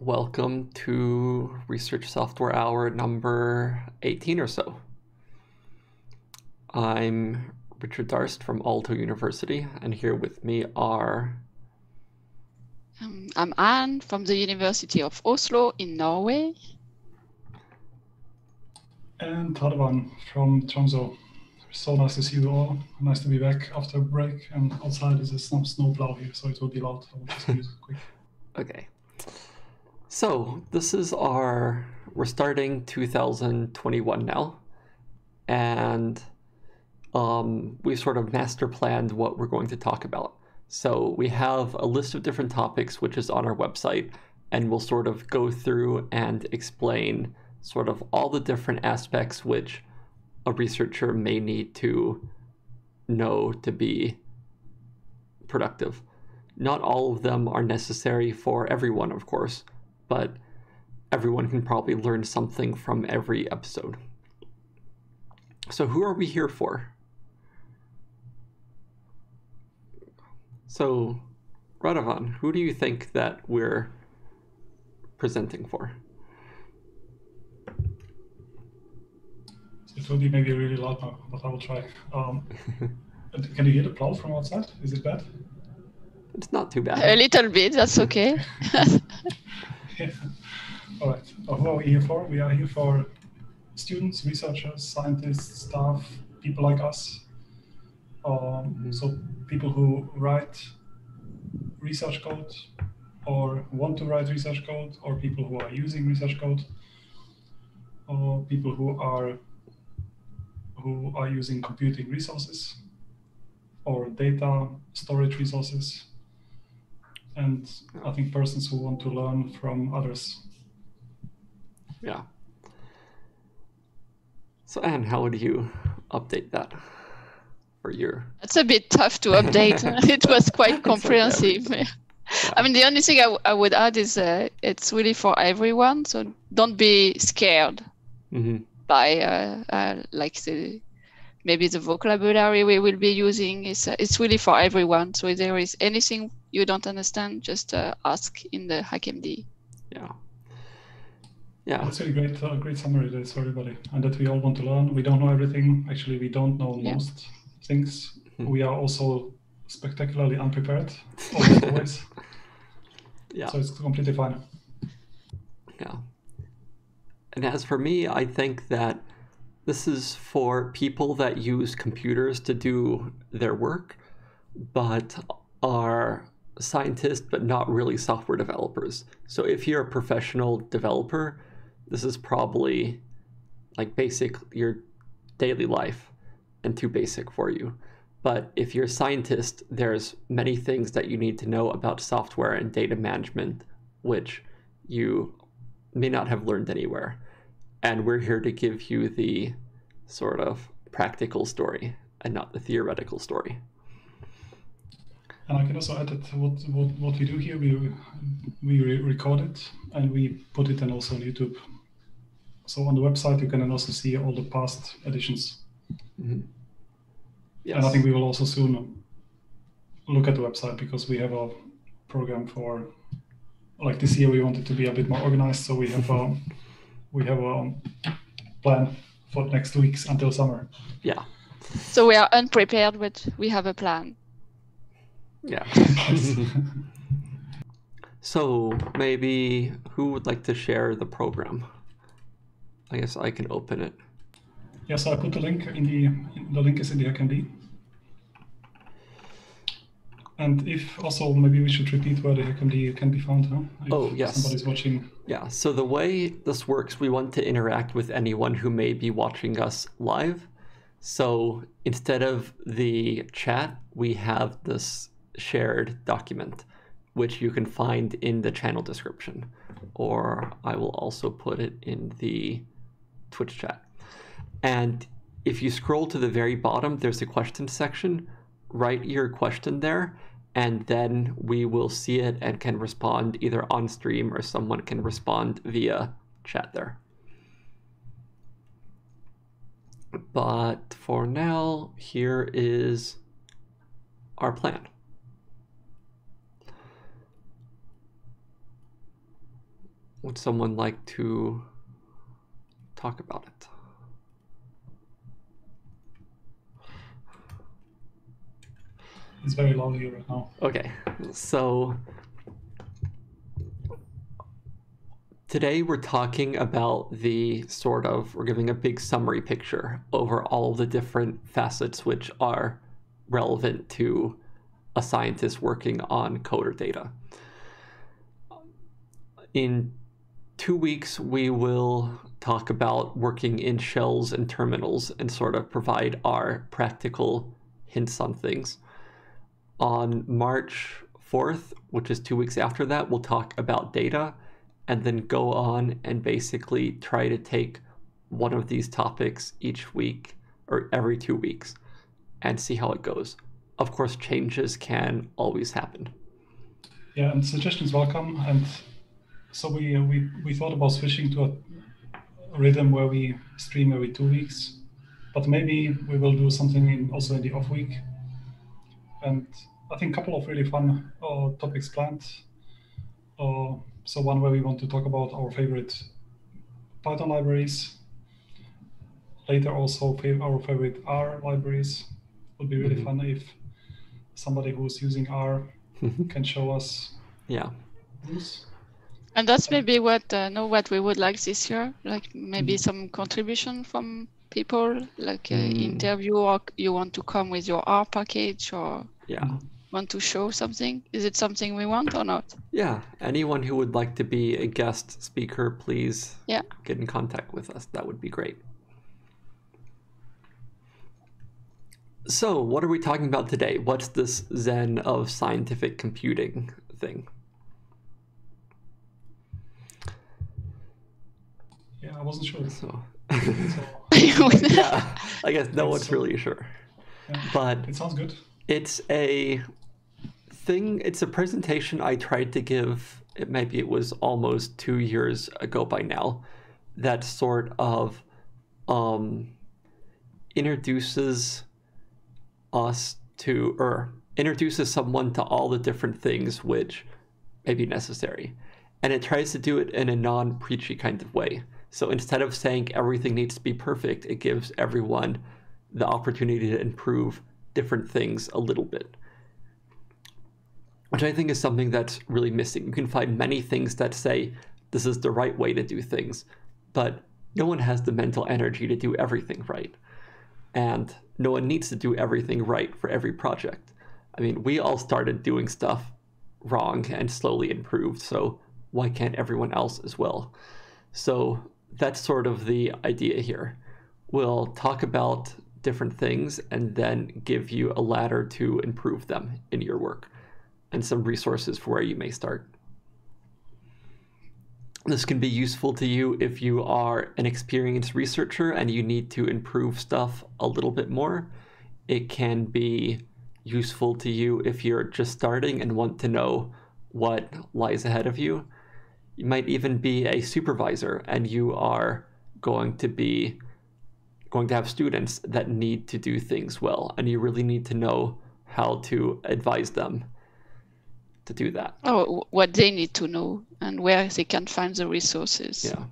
welcome to Research Software Hour number 18 or so. I'm Richard Darst from Aalto University, and here with me are. Um, I'm Anne from the University of Oslo in Norway. And Radovan from Tromsø. So nice to see you all. Nice to be back after a break. And outside is a snow snowplow here, so it will be loud. I will just use it quick. Okay. So, this is our. We're starting 2021 now. And um, we sort of master planned what we're going to talk about. So, we have a list of different topics, which is on our website. And we'll sort of go through and explain sort of all the different aspects which a researcher may need to know to be productive. Not all of them are necessary for everyone, of course, but everyone can probably learn something from every episode. So, who are we here for? So, Radovan, who do you think that we're presenting for? It will be maybe really loud now, but I will try. Um, can you hear the plow from outside? Is it bad? It's not too bad. A little bit, that's okay. All right. Uh, who are we here for? We are here for students, researchers, scientists, staff, people like us. Um, So people who write research code or want to write research code, or people who are using research code, or people who are who are using computing resources or data storage resources and I think persons who want to learn from others. Yeah. So, Anne, how would you update that for your? It's a bit tough to update. it was quite comprehensive. I mean, the only thing I, w- I would add is uh, it's really for everyone. So don't be scared hmm by uh, uh, like the maybe the vocabulary we will be using. Is uh, it's really for everyone. So if there is anything you don't understand, just uh, ask in the HackMD. Yeah. Yeah. That's a great, uh, great summary there for everybody, and that we all want to learn. We don't know everything. Actually, we don't know Yeah. most things. Mhm. We are also spectacularly unprepared, almost always. Yeah. So it's completely fine. Yeah. And as for me, I think that this is for people that use computers to do their work, but are scientists, but not really software developers. So if you're a professional developer, this is probably like basic your daily life and too basic for you. But if you're a scientist, there's many things that you need to know about software and data management, which you may not have learned anywhere. And we're here to give you the sort of practical story and not the theoretical story. And I can also add that what what, what we do here, we we re- record it and we put it then also on YouTube. So on the website, you can then also see all the past editions. Mm-hmm. Yes. And I think we will also soon look at the website because we have a program for like this year we want it to be a bit more organized. So we have a we have a plan for next weeks until summer. yeah. So we are unprepared, but we have a plan. Yeah. so maybe who would like to share the program? I guess I can open it. Yes, I put the link in the the link is in the HackMD. And if also maybe we should repeat where the HackMD can be found, huh? If Oh, yes. somebody's watching. Yeah, so the way this works, we want to interact with anyone who may be watching us live. So instead of the chat, we have this shared document, which you can find in the channel description. Or I will also put it in the Twitch chat. And if you scroll to the very bottom, there's a question section. Write your question there, and then we will see it and can respond either on stream or someone can respond via chat there. But for now, here is our plan. Would someone like to talk about it? It's very loud here right now. Okay, so today we're talking about the sort of, we're giving a big summary picture over all of the different facets which are relevant to a scientist working on coder data. In two weeks, we will talk about working in shells and terminals and sort of provide our practical hints on things. On March 4th, which is two weeks after that, we'll talk about data and then go on and basically try to take one of these topics each week or every two weeks and see how it goes. Of course, changes can always happen. Yeah, and suggestions welcome. And so we we, we thought about switching to a rhythm where we stream every two weeks, but maybe we will do something in, also in the off week. And I think a couple of really fun uh, topics planned. Uh, so one where we want to talk about our favorite Python libraries. Later also our favorite R libraries. Would be really mm-hmm. fun if somebody who's using R can show us. Yeah. And that's maybe what uh, know what we would like this year, like maybe mm. some contribution from people, like mm. interview, or you want to come with your R package, or yeah, want to show something? Is it something we want or not? Yeah, anyone who would like to be a guest speaker, please yeah. get in contact with us. That would be great. So, what are we talking about today? What's this Zen of scientific computing thing? Yeah, I wasn't sure. So, yeah, I guess no one's really sure. Yeah. But it sounds good. It's a thing. It's a presentation I tried to give. It maybe it was almost two years ago by now. That sort of um, introduces us to, or introduces someone to all the different things which may be necessary. And it tries to do it in a non preachy kind of way. So instead of saying everything needs to be perfect, it gives everyone the opportunity to improve different things a little bit. Which I think is something that's really missing. You can find many things that say this is the right way to do things, but no one has the mental energy to do everything right. And no one needs to do everything right for every project. I mean, we all started doing stuff wrong and slowly improved, so why can't everyone else as well? So that's sort of the idea here. We'll talk about different things and then give you a ladder to improve them in your work and some resources for where you may start. This can be useful to you if you are an experienced researcher and you need to improve stuff a little bit more. It can be useful to you if you're just starting and want to know what lies ahead of you. You might even be a supervisor and you are going to be going to have students that need to do things well and you really need to know how to advise them to do that. Oh, what they need to know and where they can find the resources. Yeah.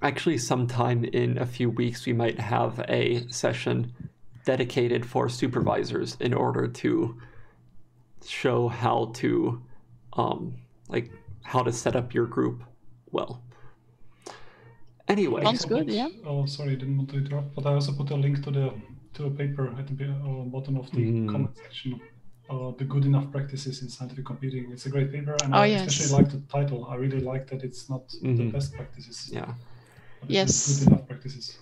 Actually, sometime in a few weeks, we might have a session dedicated for supervisors in order to show how to, um, like, how to set up your group well. Anyway, sounds good. Yeah. Oh, sorry, I didn't want to interrupt, but I also put a link to the to a paper at the uh, bottom of the mm. comment section. Uh, the good enough practices in scientific computing. It's a great paper, and oh, I yes. especially like the title. I really like that it's not mm-hmm. the best practices. Yeah. yes. Good enough practices.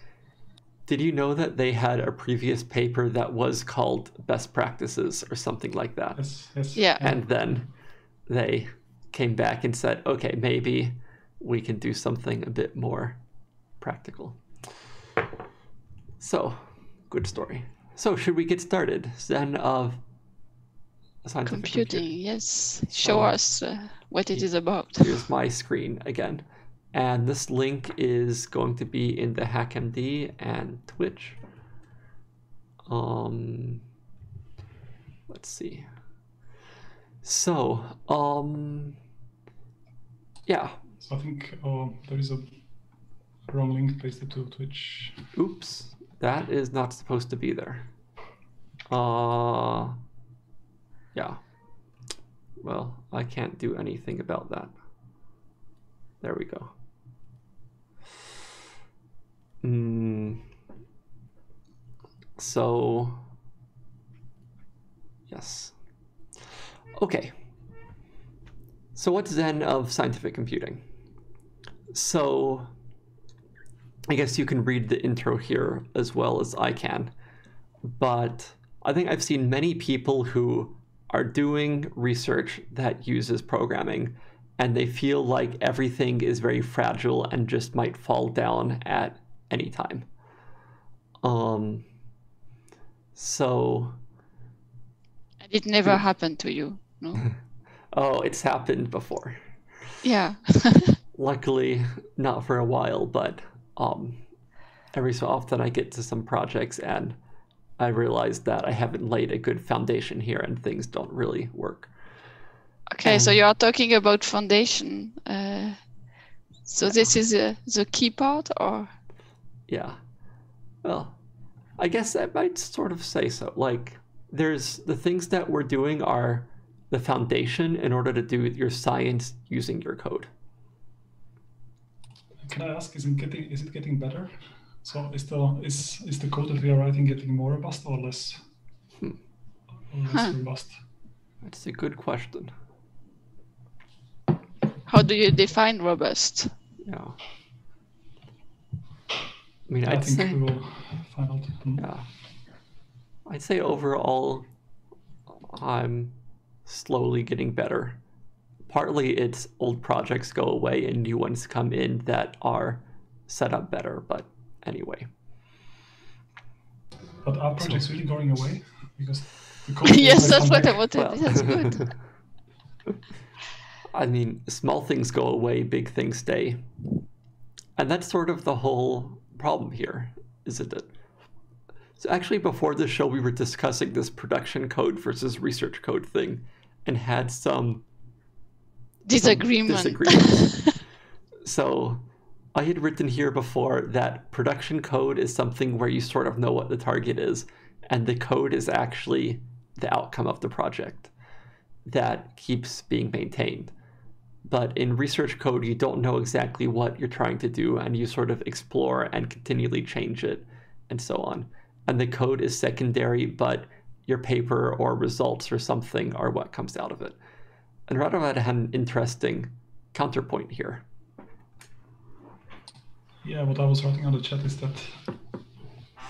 Did you know that they had a previous paper that was called Best Practices or something like that? Yes. yes. Yeah. And then they came back and said, okay, maybe we can do something a bit more practical. So, good story. So, should we get started? Zen of computing, yes. Show us uh, what it is about. Here's my screen again. And this link is going to be in the HackMD and Twitch. Um, let's see. So, um, yeah, So I think uh, there is a wrong link pasted to Twitch. Oops, that is not supposed to be there. Uh, yeah. Well, I can't do anything about that. There we go. Mm. So, yes. Okay. So, what's Zen of scientific computing? So, I guess you can read the intro here as well as I can. But I think I've seen many people who are doing research that uses programming and they feel like everything is very fragile and just might fall down at any time. Um, so. And it never happened to you, no? oh, it's happened before. Yeah. Luckily, not for a while, but um, every so often I get to some projects and I realize that I haven't laid a good foundation here and things don't really work. Okay, Um, so you are talking about foundation. Uh, so this is uh, the key part, or Yeah. Well, I guess I might sort of say so. Like, there's the things that we're doing are the foundation in order to do your science using your code. Can I ask, is it getting is it getting better? So is the is is the code that we are writing getting more robust or less Hmm. or less Huh. robust? That's a good question. how do you define robust? Yeah. I mean, I I'd think say, we will find out. Hmm. yeah. I'd say overall, I'm slowly getting better. Partly it's old projects go away and new ones come in that are set up better, but anyway. But are projects really going away? Because the yes, that's come what I back. wanted. Well- That's good. I mean, small things go away, big things stay. And that's sort of the whole problem here, isn't it? So, actually, before the show, we were discussing this production code versus research code thing and had some Disagreement. disagreements. so, I had written here before that production code is something where you sort of know what the target is, and the code is actually the outcome of the project that keeps being maintained. But in research code, you don't know exactly what you're trying to do, and you sort of explore and continually change it, and so on. And the code is secondary, but your paper or results or something are what comes out of it. And Radovan had an interesting counterpoint here. Yeah, what I was writing on the chat is that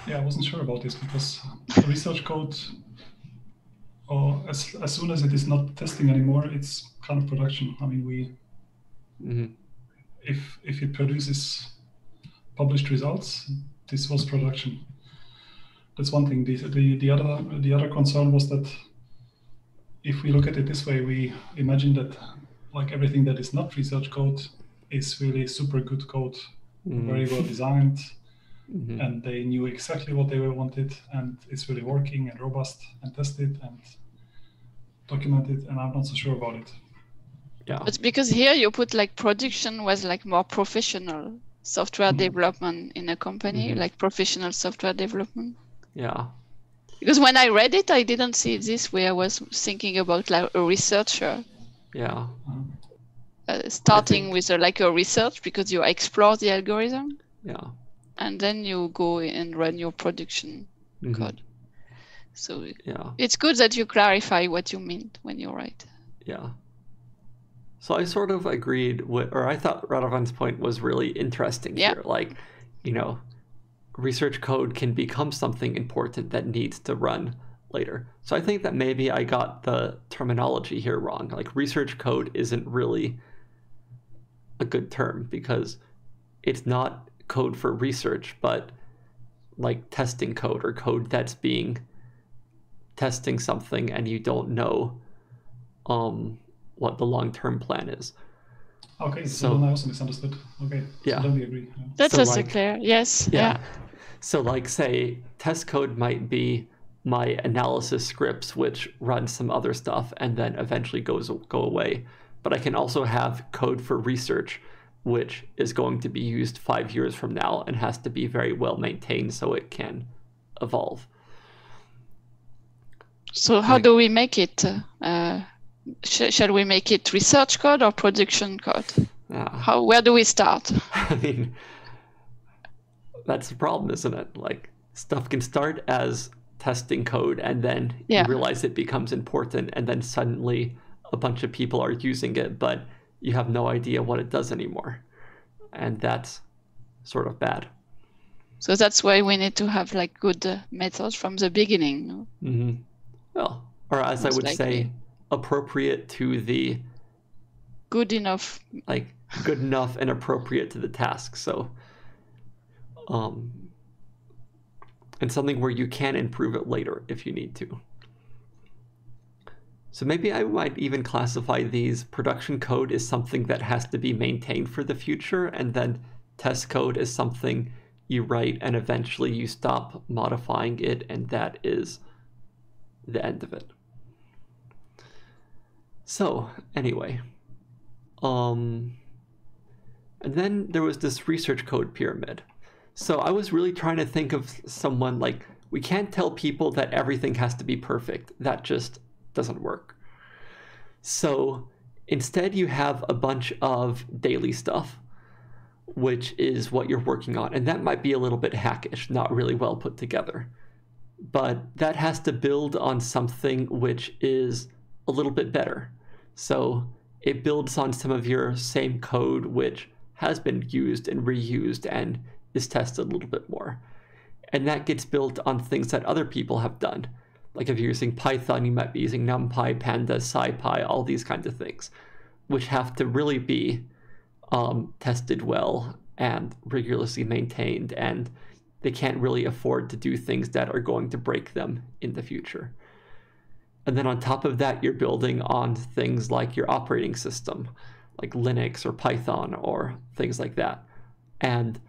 yeah, I wasn't sure about this because the research code or as as soon as it is not testing anymore, it's kind of production. I mean we hmm if if it produces published results, this was production. That's one thing. The, the the other the other concern was that if we look at it this way, we imagine that like everything that is not research code is really super good code, very well designed, hmm and they knew exactly what they wanted, and it's really working and robust and tested and documented. And I'm not so sure about it. Yeah. But because here you put like production was like more professional software Mhm. development in a company, Mhm. like professional software development. Yeah. Because when I read it, I didn't see it this way. I was thinking about like a researcher Yeah. Uh, starting think- with a, like a research because you explore the algorithm Yeah. and then you go and run your production Mhm. code. So Yeah. it's good that you clarify what you mean when you write. Yeah. So I sort of agreed with, or I thought Radovan's point was really interesting Yeah. here. Like, you know, research code can become something important that needs to run later. So I think that maybe I got the terminology here wrong. Like, research code isn't really a good term because it's not code for research, but like testing code or code that's being testing something and you don't know um what the long-term plan is. okay, so, So- then I also misunderstood. Okay, Yeah. so then we agree. yeah. That's So, also like- clear. Yes. Yeah. So like say test code might be my analysis scripts which run some other stuff and then eventually goes go away. But I can also have code for research which is going to be used five years from now and has to be very well maintained so it can evolve. So how do we make it? Uh, sh- shall we make it research code or production code? Yeah. How where do we start? I mean, that's the problem, isn't it? Like stuff can start as testing code and then Yeah. you realize it becomes important and then suddenly a bunch of people are using it, but you have no idea what it does anymore. And that's sort of bad. So that's why we need to have like good uh, methods from the beginning. no? hmm Well, or as I Most would say, appropriate to the Good enough. like good enough and appropriate to the task. So, um, and something where you can improve it later if you need to. So maybe I might even classify these production code as something that has to be maintained for the future, and then test code is something you write and eventually you stop modifying it, and that is the end of it. So, anyway. Um, and then there was this research code pyramid. So I was really trying to think of someone like, we can't tell people that everything has to be perfect. That just doesn't work. So instead, you have a bunch of daily stuff, which is what you're working on. And that might be a little bit hackish, not really well put together. But that has to build on something which is a little bit better. So it builds on some of your same code, which has been used and reused and is tested a little bit more. And that gets built on things that other people have done. Like if you're using Python, you might be using NumPy, Pandas, SciPy, all these kinds of things, which have to really be um, tested well and rigorously maintained. And they can't really afford to do things that are going to break them in the future. And then on top of that, you're building on things like your operating system, like Linux or Python or things like that. And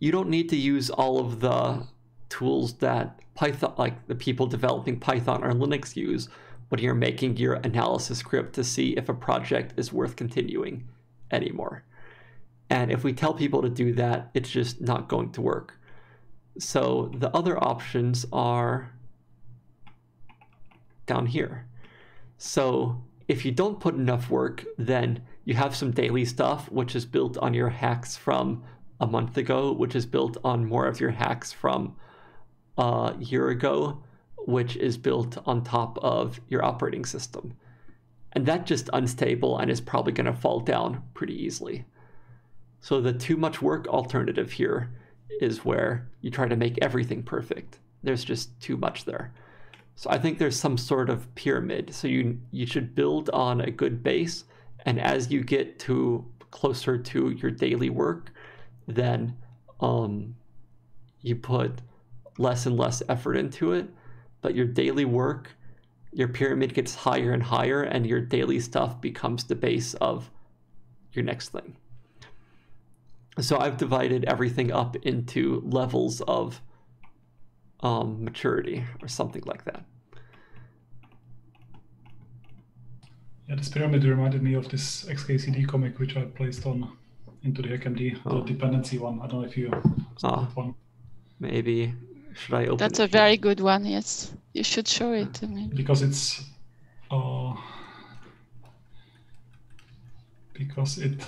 you don't need to use all of the tools that Python, like the people developing Python or Linux use when you're making your analysis script to see if a project is worth continuing anymore. And if we tell people to do that, it's just not going to work. So the other options are down here. So if you don't put enough work, then you have some daily stuff, which is built on your hacks from a month ago, which is built on more of your hacks from a year ago, which is built on top of your operating system. And that's just unstable and is probably going to fall down pretty easily. So the too much work alternative here is where you try to make everything perfect. There's just too much there. So I think there's some sort of pyramid. So you you should build on a good base, and as you get to closer to your daily work, then um, you put less and less effort into it. But your daily work, your pyramid gets higher and higher, and your daily stuff becomes the base of your next thing. So I've divided everything up into levels of um, maturity or something like that. Yeah, this pyramid reminded me of this XKCD comic which I placed on into the HackMD, Oh. the dependency one. I don't know if you saw Ah. that one. Maybe should I open? That's it a here? very good one. Yes, you should show it to me. because it's uh, because it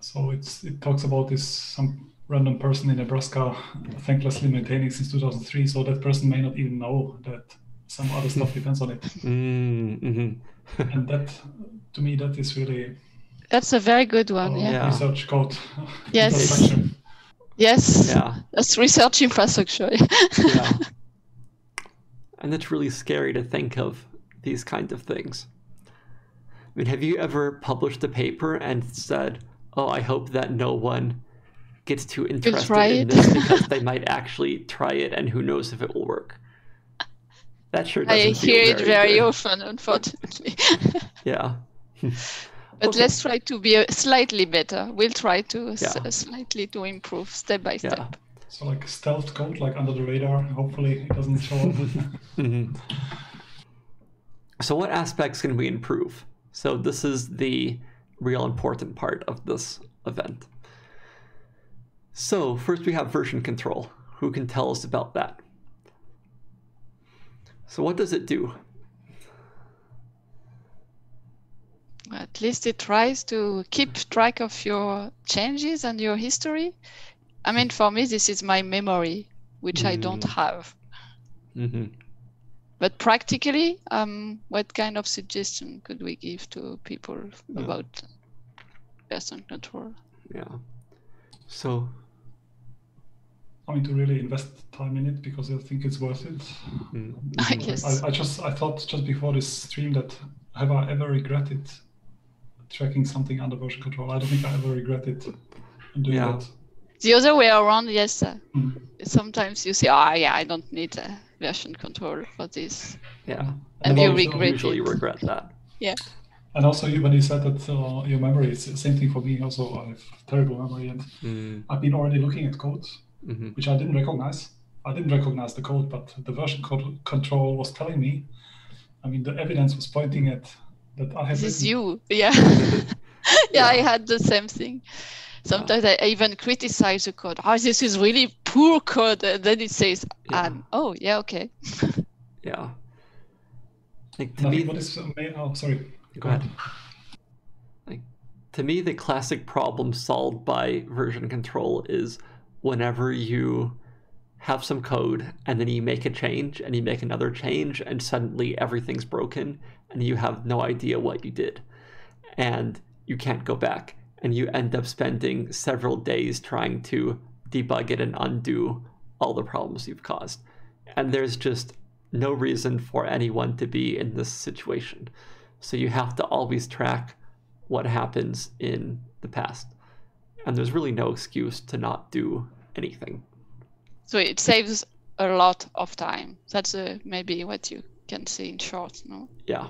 so it's it talks about this some random person in Nebraska thanklessly maintaining since 2003 so that person may not even know that some other stuff depends on it Mm, mhm. and that to me that is really That's a very good one. uh, Yeah. Yeah. research code Yes. Yes. yeah, That's research infrastructure. yeah. and it's really scary to think of these kinds of things. I mean, have you ever published a paper and said, "Oh, I hope that no one gets too interested in this because they might actually try it, and who knows if it will work." That sure doesn't I feel hear it very good. often, unfortunately. Yeah. but Okay. let's try to be slightly better. We'll try to s- Yeah. slightly to improve step by step. Yeah. so like stealth code like under the radar hopefully it doesn't show up Mhm. So, what aspects can we improve? So, this is the real important part of this event. So first we have version control. Who can tell us about that? So what does it do? At least it tries to keep track of your changes and your history. I mean, for me, this is my memory, which I don't Mm. have. hmm But practically, um, what kind of suggestion could we give to people Yeah. about version control? Yeah. So I mean, to really invest time in it because I think it's worth it. mm, Like, Yes. I, I just I thought just before this stream that have I ever regretted tracking something under version control? I don't think I ever regretted doing Yeah. that. The other way around, yes. Uh, Mm. sometimes you say, "Ah, yeah, I don't need a version control for this," yeah. and you you regret Usually it. regret that. And also, you, when you said that uh, your memory, is the same thing for me. Also, I have terrible memory, and Mm, I've been already looking at code, hmm which I didn't recognize. I didn't recognize the code, but the version code control was telling me. I mean, the evidence was pointing at that I had. This is you, yeah. yeah, I had the same thing. Sometimes I even criticize the code. Oh, this is really poor code. And then it says, Yeah. um, oh, yeah, okay. Yeah. Like to I me, what is uh, oh sorry. go ahead. Like to me, the classic problem solved by version control is whenever you have some code and then you make a change and you make another change and suddenly everything's broken and you have no idea what you did. And you can't go back. And you end up spending several days trying to debug it and undo all the problems you've caused. And there's just no reason for anyone to be in this situation. So you have to always track what happens in the past. And there's really no excuse to not do anything So it saves a lot of time. That's uh, maybe what you can say in short, no? yeah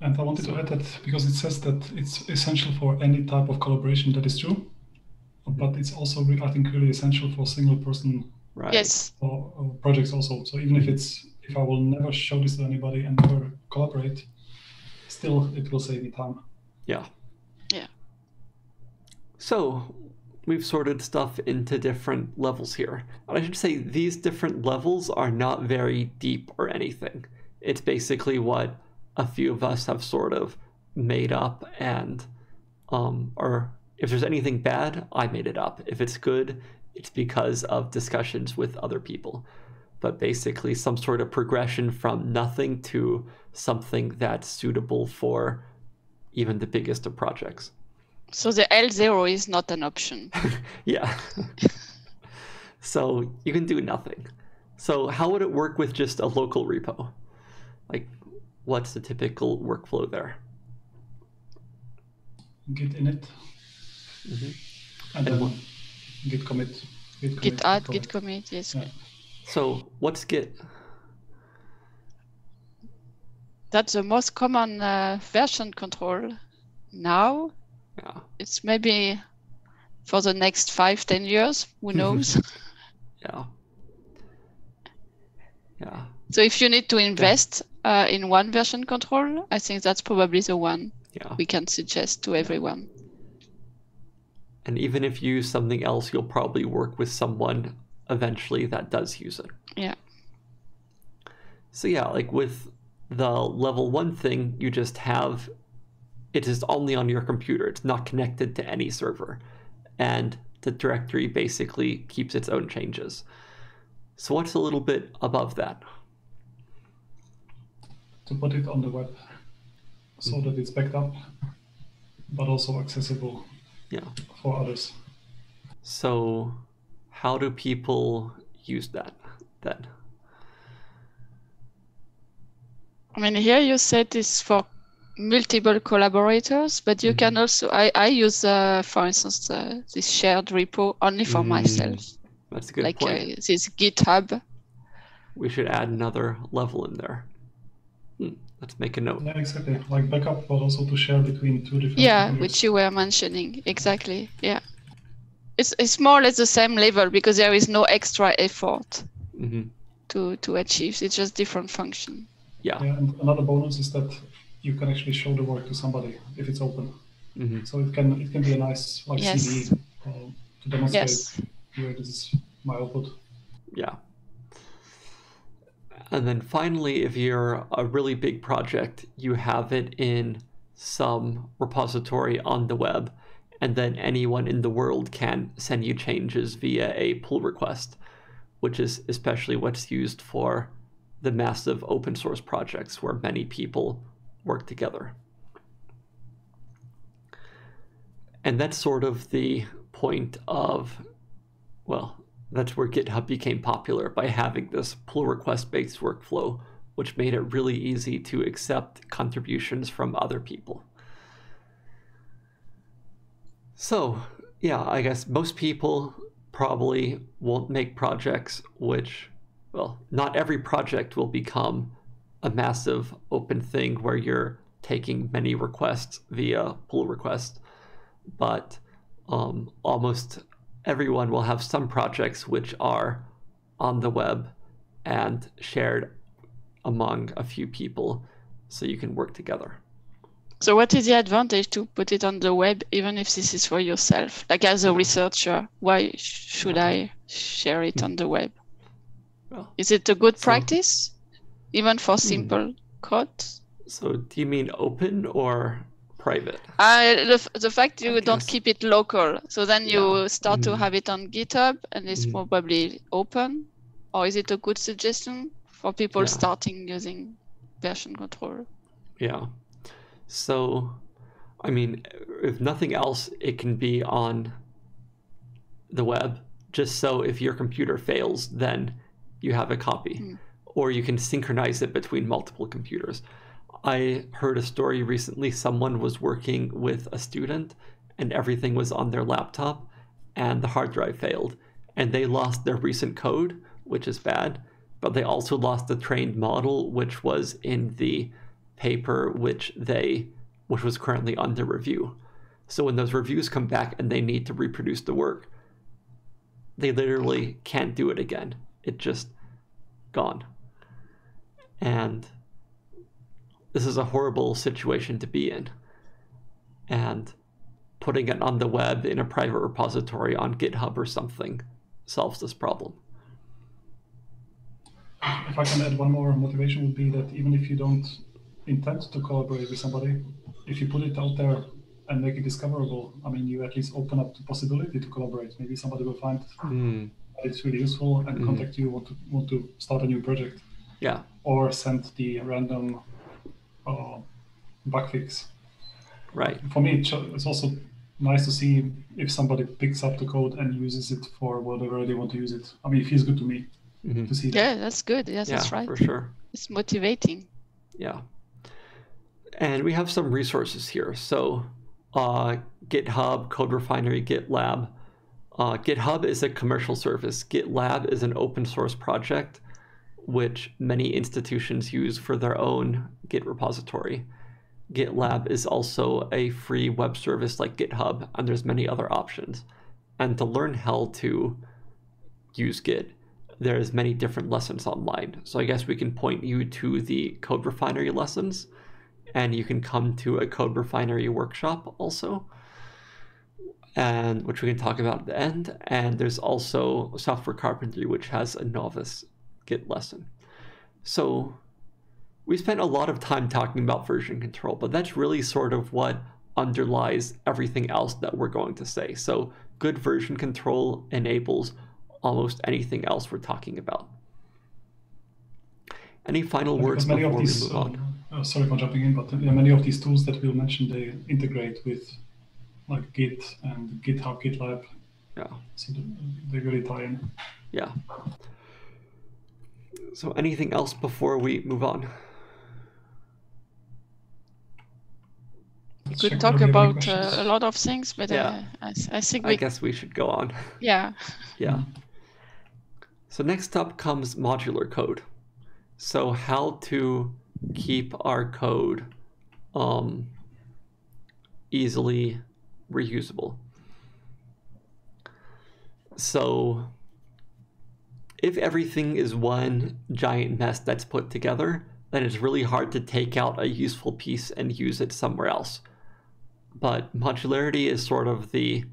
And I wanted to add that because it says that it's essential for any type of collaboration. That is true, but it's also, I think, really essential for single person right Yes, or, or projects also. So even if it's if I will never show this to anybody and never collaborate, still it will save me time. Yeah. Yeah. So we've sorted stuff into different levels here. I should say these different levels are not very deep or anything. It's basically what a few of us have sort of made up and um or if there's anything bad, I made it up. If it's good, it's because of discussions with other people. But basically some sort of progression from nothing to something that's suitable for even the biggest of projects. So the L0 is not an option. Yeah. so you can do nothing. So how would it work with just a local repo? Like, what's the typical workflow there? Git init, Mhm. and And then what- git commit, git commit, Git add, commit. git commit, yes. Yeah. So what's Git? That's the most common uh, version control now. Yeah. It's maybe for the next five, ten years, who knows? Yeah. Yeah. so if you need to invest uh, in one version control, I think that's probably the one Yeah. we can suggest to everyone. And even if you use something else, you'll probably work with someone eventually that does use it. Yeah. So yeah, like with the level one thing, you just have it is only on your computer. It's not connected to any server. And the directory basically keeps its own changes. So what's a little bit above that? to put it on the web, so that it's backed up, but also accessible Yeah. for others. So how do people use that then? I mean, here you said it's for multiple collaborators, but you can also, I, I use, uh, for instance, uh, this shared repo only for Mm, myself, That's a good like uh, point. this GitHub. we should add another level in there. Hmm, let's make a note. Yeah, exactly. Like backup, but also to share between two different. Yeah, computers. which you were mentioning. Exactly. Yeah. It's, it's more or less the same level because there is no extra effort hmm to, to achieve. It's just different function. Yeah. Yeah, and another bonus is that you can actually show the work to somebody if it's open. Mhm. So it can it can be a nice like Yes. CD uh, to demonstrate Yes. here this is my output. Yeah. And then finally, if you're a really big project, you have it in some repository on the web, and then anyone in the world can send you changes via a pull request, which is especially what's used for the massive open source projects where many people work together. And that's sort of the point of, well, that's where GitHub became popular by having this pull request based workflow, which made it really easy to accept contributions from other people. So, yeah, I guess most people probably won't make projects which, well, not every project will become a massive open thing where you're taking many requests via pull request, but um, almost everyone will have some projects which are on the web and shared among a few people so you can work together. So what is the advantage to put it on the web, even if this is for yourself? Like as a researcher, why sh- should I share it on the web? Well, Is it a good So- practice, even for simple code? so do you mean open or private? Uh, the, the fact you I don't guess- keep it local, so then you start to Mm. have it on GitHub and it's Mm. probably open, or is it a good suggestion for people Yeah. starting using version control? Yeah. So, I mean, if nothing else, it can be on the web, just so if your computer fails, then you have a copy. Mm. Or you can synchronize it between multiple computers. I heard a story recently someone was working with a student and everything was on their laptop and the hard drive failed and they lost their recent code, which is bad, but they also lost the trained model which was in the paper which they which was currently under review. So when those reviews come back and they need to reproduce the work, they literally can't do it again. It just gone. And this is a horrible situation to be in. And putting it on the web in a private repository on GitHub or something solves this problem. If I can add one more motivation would be that even if you don't intend to collaborate with somebody, if you put it out there and make it discoverable, I mean, you at least open up the possibility to collaborate. Maybe somebody will find Hmm. that it's really useful and Mhm. contact you, want to want to start a new project, Yeah. or send the random uh, bug fix. Right. For me, it's it's also nice to see if somebody picks up the code and uses it for whatever they want to use it. I mean, it feels good to me hmm to see that. Yeah, that's good. Yes, Yeah, that's right. for sure. It's motivating. Yeah. And we have some resources here. So, uh, GitHub, CodeRefinery, GitLab. Uh, GitHub is a commercial service. GitLab is an open source project, which many institutions use for their own Git repository. GitLab is also a free web service like GitHub, and there's many other options. And to learn how to use Git, there's many different lessons online. So I guess we can point you to the CodeRefinery lessons, and you can come to a CodeRefinery workshop also, and which we can talk about at the end. And there's also Software Carpentry, which has a novice Git lesson. So we spent a lot of time talking about version control, but that's really sort of what underlies everything else that we're going to say. So good version control enables almost anything else we're talking about. Any final words many before of these, we move on? uh, uh, sorry for jumping in, but uh, yeah, many of these tools that we'll mention, they integrate with like Git and GitHub, GitLab. Yeah, So th- they really tie in. yeah. So anything else before we move on? We could check talk whether we have any about uh, a lot of things, but Yeah. uh, I, s- I think I we, guess we should go on. yeah. Yeah. So next up comes modular code. So how to keep our code um, easily reusable. So if everything is one giant mess that's put together, then it's really hard to take out a useful piece and use it somewhere else. But modularity is sort of the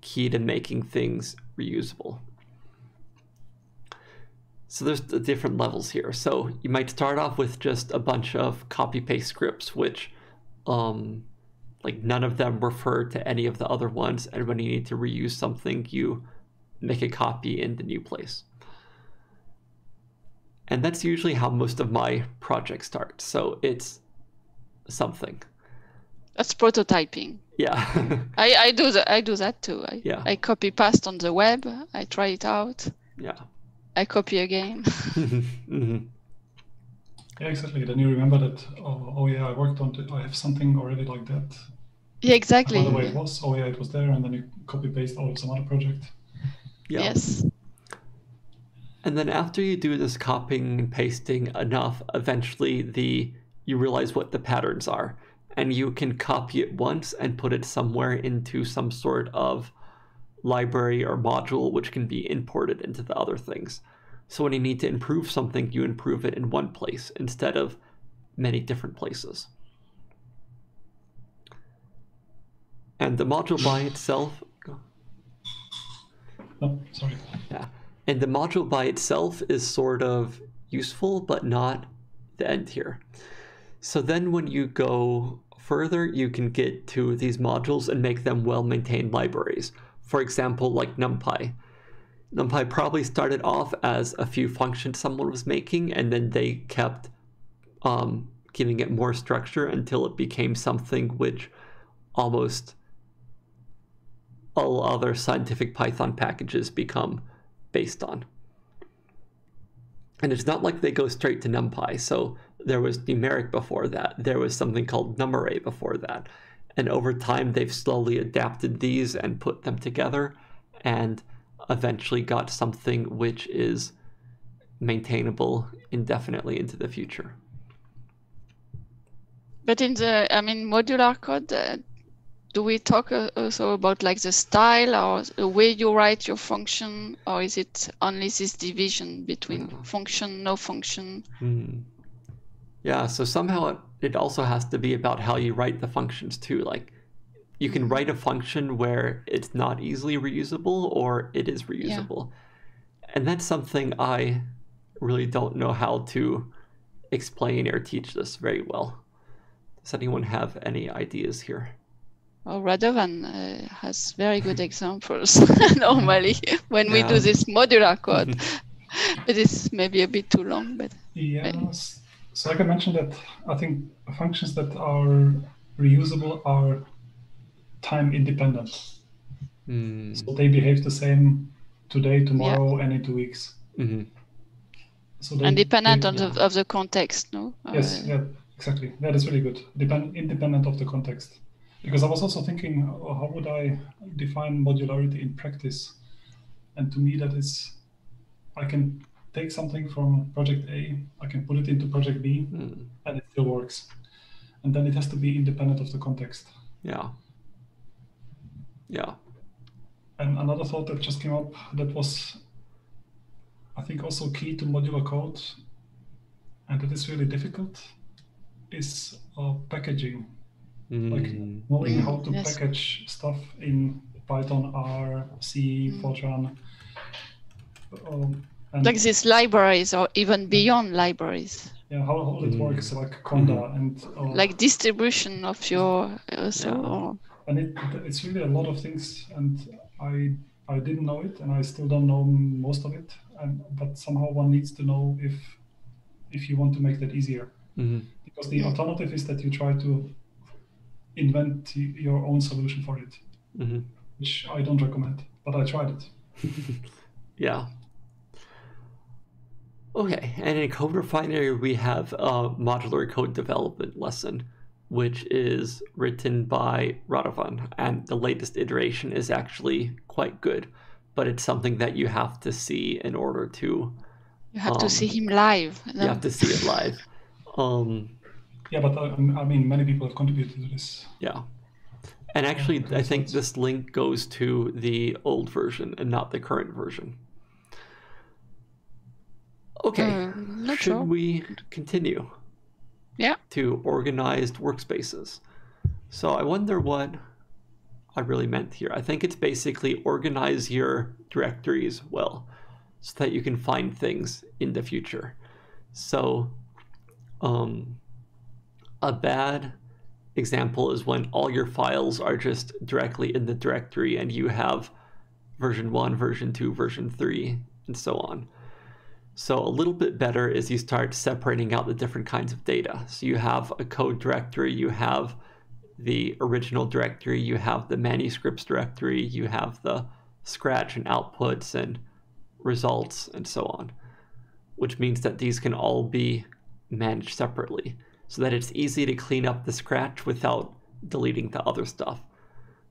key to making things reusable. So there's the different levels here. So you might start off with just a bunch of copy paste scripts, which um, like none of them refer to any of the other ones. And when you need to reuse something, you make a copy in the new place. And that's usually how most of my projects start. So it's something. That's prototyping. Yeah. I, I do that. I do that too. I, Yeah. I copy paste on the web. I try it out. yeah. I copy again. hmm Yeah, exactly. Then you remember that. Oh, oh yeah, I worked on. it. I have something already like that. yeah, exactly. By the way, it was. Oh yeah, it was there, and then you copy paste out of some other project. Yeah. Yes. And then after you do this copying and pasting enough, eventually the you realize what the patterns are. And you can copy it once and put it somewhere into some sort of library or module which can be imported into the other things. So when you need to improve something, you improve it in one place instead of many different places. And the module by itself No, oh, sorry. Yeah. And the module by itself is sort of useful, but not the end here. So then when you go further, you can get to these modules and make them well maintained libraries. For example, like NumPy. NumPy probably started off as a few functions someone was making, and then they kept um, giving it more structure until it became something which almost all other scientific Python packages become based on. And it's not like they go straight to NumPy. So there was numeric before that. There was something called numarray before that. And over time, they've slowly adapted these and put them together and eventually got something which is maintainable indefinitely into the future. But in the, I mean, modular code, uh, do we talk uh, also about like the style or the way you write your function, or is it only this division between Mm. function, no function? Hmm. Yeah, so somehow it, it also has to be about how you write the functions too. Like you can write a function where it's not easily reusable or it is reusable. And that's something I really don't know how to explain or teach this very well. Does anyone have any ideas here? Or Radovan uh, has very good examples normally when we do this modular code. but it's maybe a bit too long, but Yes. So like I mentioned that I think functions that are reusable are time independent. Hmm. So they behave the same today, tomorrow, and in two weeks. Mhm. So they, and dependent they- on the of the context, no? Yes, Uh, yeah, exactly. That is really good. Depend independent of the context. Because I was also thinking, oh, how would I define modularity in practice? And to me, that is, I can take something from project A, I can put it into project B, Hmm. and it still works. And then it has to be independent of the context. Yeah. Yeah. And another thought that just came up that was, I think, also key to modular code, and that is really difficult, is uh, packaging. Like Hmm. knowing Mm, how to yes. package stuff in Python, R, C, Mm. Fortran. Um, and like these libraries or even beyond libraries, yeah, how, how it Mm. works, like Conda, and uh, like distribution of your also. Yeah. and it, it's really a lot of things, and I I didn't know it, and I still don't know most of it, and but somehow one needs to know if if you want to make that easier, Mhm. because the alternative is that you try to invent your own solution for it, Mhm. which I don't recommend, but I tried it. Yeah. Okay, and in CodeRefinery, we have a modular code development lesson, which is written by Radovan, and the latest iteration is actually quite good, but it's something that you have to see in order to. You have Um, to see him live. You have to see it live. Um, Yeah, but uh, I mean, many people have contributed to this. yeah. And actually, okay, I think it's- this link goes to the old version and not the current version. Okay, not should sure. we continue? Yeah. To organized workspaces. So I wonder what I really meant here. I think it's basically organize your directories well so that you can find things in the future. So um, a bad example is when all your files are just directly in the directory and you have version 1, version 2, version 3, and so on. So a little bit better is you start separating out the different kinds of data. So you have a code directory, you have the original directory, you have the manuscripts directory, you have the scratch and outputs and results and so on, which means that these can all be managed separately so that it's easy to clean up the scratch without deleting the other stuff.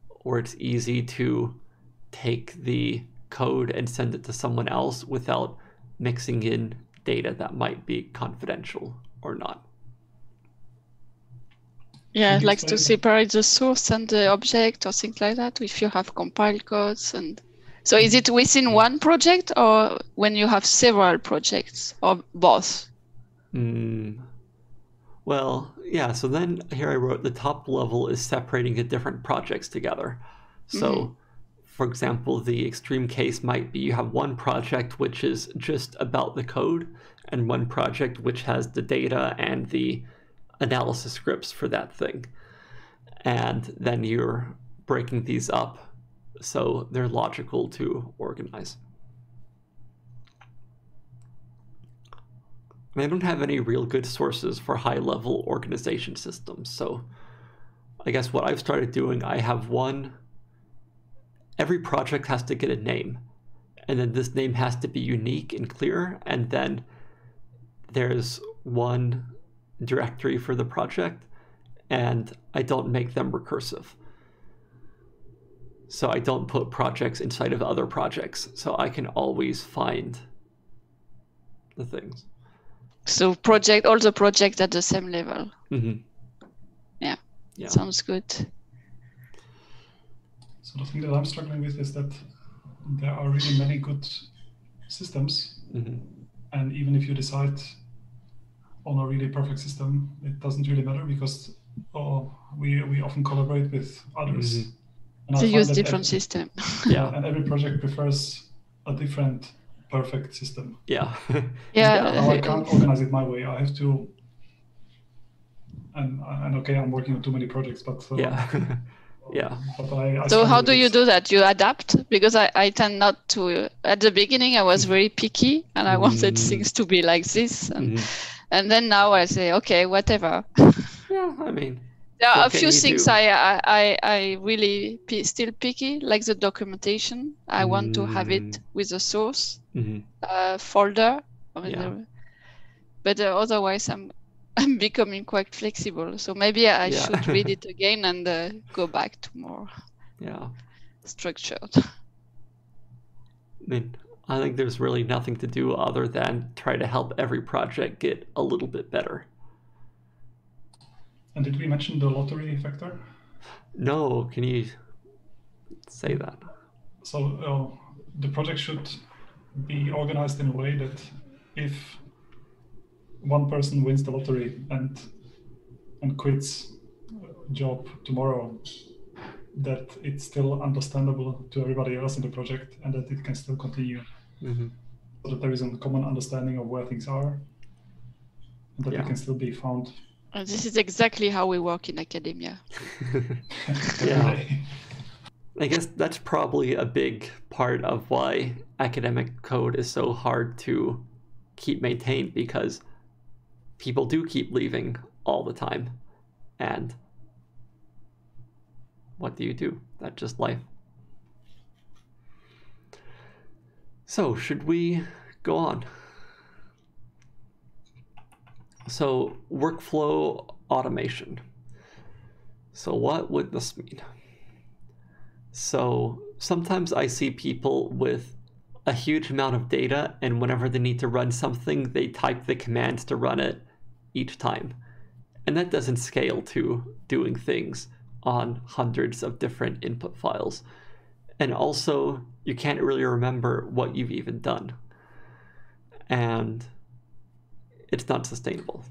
Or it's easy to take the code and send it to someone else without mixing in data that might be confidential or not. Yeah, Can you like to separate the source and the object or things like that. If you have compiled codes and so, is it within one project or when you have several projects or both? Mm. Well, yeah, so then here I wrote the top level is separating the different projects together. So, Mhm. for example, the extreme case might be you have one project which is just about the code, and one project which has the data and the analysis scripts for that thing. And then you're breaking these up so they're logical to organize. And I don't have any real good sources for high level organization systems. So I guess what I've started doing, I have one, every project has to get a name. And then this name has to be unique and clear. And then there's one directory for the project. And I don't make them recursive. So I don't put projects inside of other projects. So I can always find the things. So, project all the projects at the same level. hmm Yeah. Yeah. Sounds good. So the thing that I'm struggling with is that there are really many good systems, hmm and even if you decide on a really perfect system, it doesn't really matter because oh, we we often collaborate with others. Mhm. And I They use different every- system. Yeah. and every project prefers a different perfect system. Yeah. Yeah. Now I can't organize it my way. I have to. And, and okay, I'm working on too many projects, but uh, yeah. yeah. But I, I So how with do you do that? You adapt because I, I tend not to. At the beginning, I was very picky and I wanted Mm. things to be like this, and Mhm. and then now I say okay, whatever. Yeah. I mean, There are What a few things do? I, I I really p- still picky, like the documentation. I want to have it Mm. with a source mhm. uh, folder. Yeah. but uh, otherwise, I'm I'm becoming quite flexible. So maybe I Yeah. should read it again and uh, go back to more yeah. structured. I mean, I think there's really nothing to do other than try to help every project get a little bit better. And did we mention the lottery factor? No, can you say that? So uh, the project should be organized in a way that if one person wins the lottery and and quits job tomorrow, that it's still understandable to everybody else in the project and that it can still continue. hmm So that there is a common understanding of where things are and that Yeah. it can still be found. And this is exactly how we work in academia. Yeah. I guess that's probably a big part of why academic code is so hard to keep maintained because people do keep leaving all the time. And what do you do? That's just life. So, should we go on? So, workflow automation. So, what would this mean? So sometimes I see people with a huge amount of data, and whenever they need to run something, they type the commands to run it each time. And that doesn't scale to doing things on hundreds of different input files. And also, you can't really remember what you've even done. And it's not sustainable.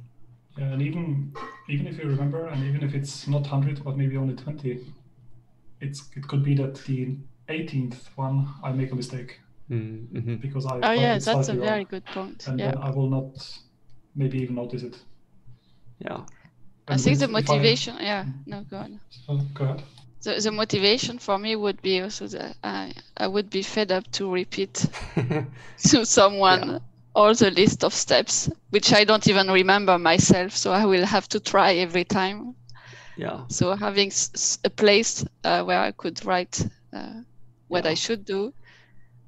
Yeah, and even even if you remember, and even if it's not hundred, but maybe only twenty, it's it could be that the 18th one I make a mistake Mm-hmm. because I. Oh yeah, that's a slightly very good point. And Yeah. then I will not maybe even notice it. Yeah. I And think the with- if I- motivation, yeah, no, go on. So, go ahead. The, the motivation for me would be also that I, I would be fed up to repeat to someone Yeah. All the list of steps, which I don't even remember myself. So I will have to try every time. yeah. So having a place uh, where I could write uh, what Yeah. I should do,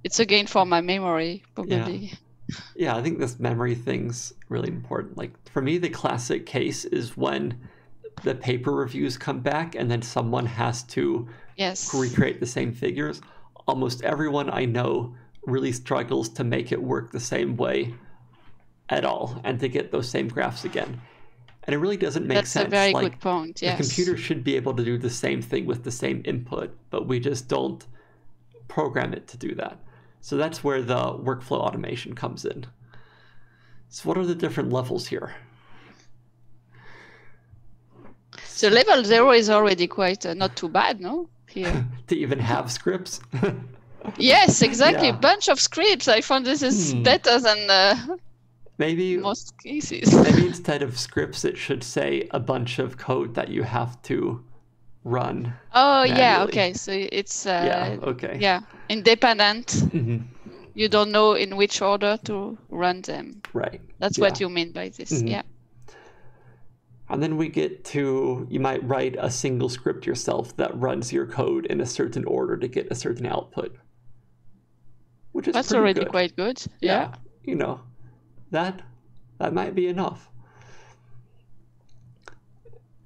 it's again for my memory, probably. Yeah, I think this memory thing's really important. Like for me, the classic case is when the paper reviews come back and then someone has to Yes. recreate the same figures. Almost everyone I know really struggles to make it work the same way at all and to get those same graphs again. And it really doesn't make That's sense. a very like, good point. Yes. the computer should be able to do the same thing with the same input, but we just don't program it to do that. So that's where the workflow automation comes in. So what are the different levels here? So level zero is already quite uh, not too bad, no? Here. to even have scripts? yes, exactly. Yeah. Bunch of scripts. I found this is Hmm. better than uh, maybe most cases. maybe instead of scripts it should say a bunch of code that you have to run. Oh yeah, okay. So it's yeah, uh, okay. yeah, independent. Mhm, You don't know in which order to run them. Right. That's Yeah. what you mean by this. Mhm. Yeah. And then we get to you might write a single script yourself that runs your code in a certain order to get a certain output. Which is That's already good. quite good. Yeah. You know, that that might be enough.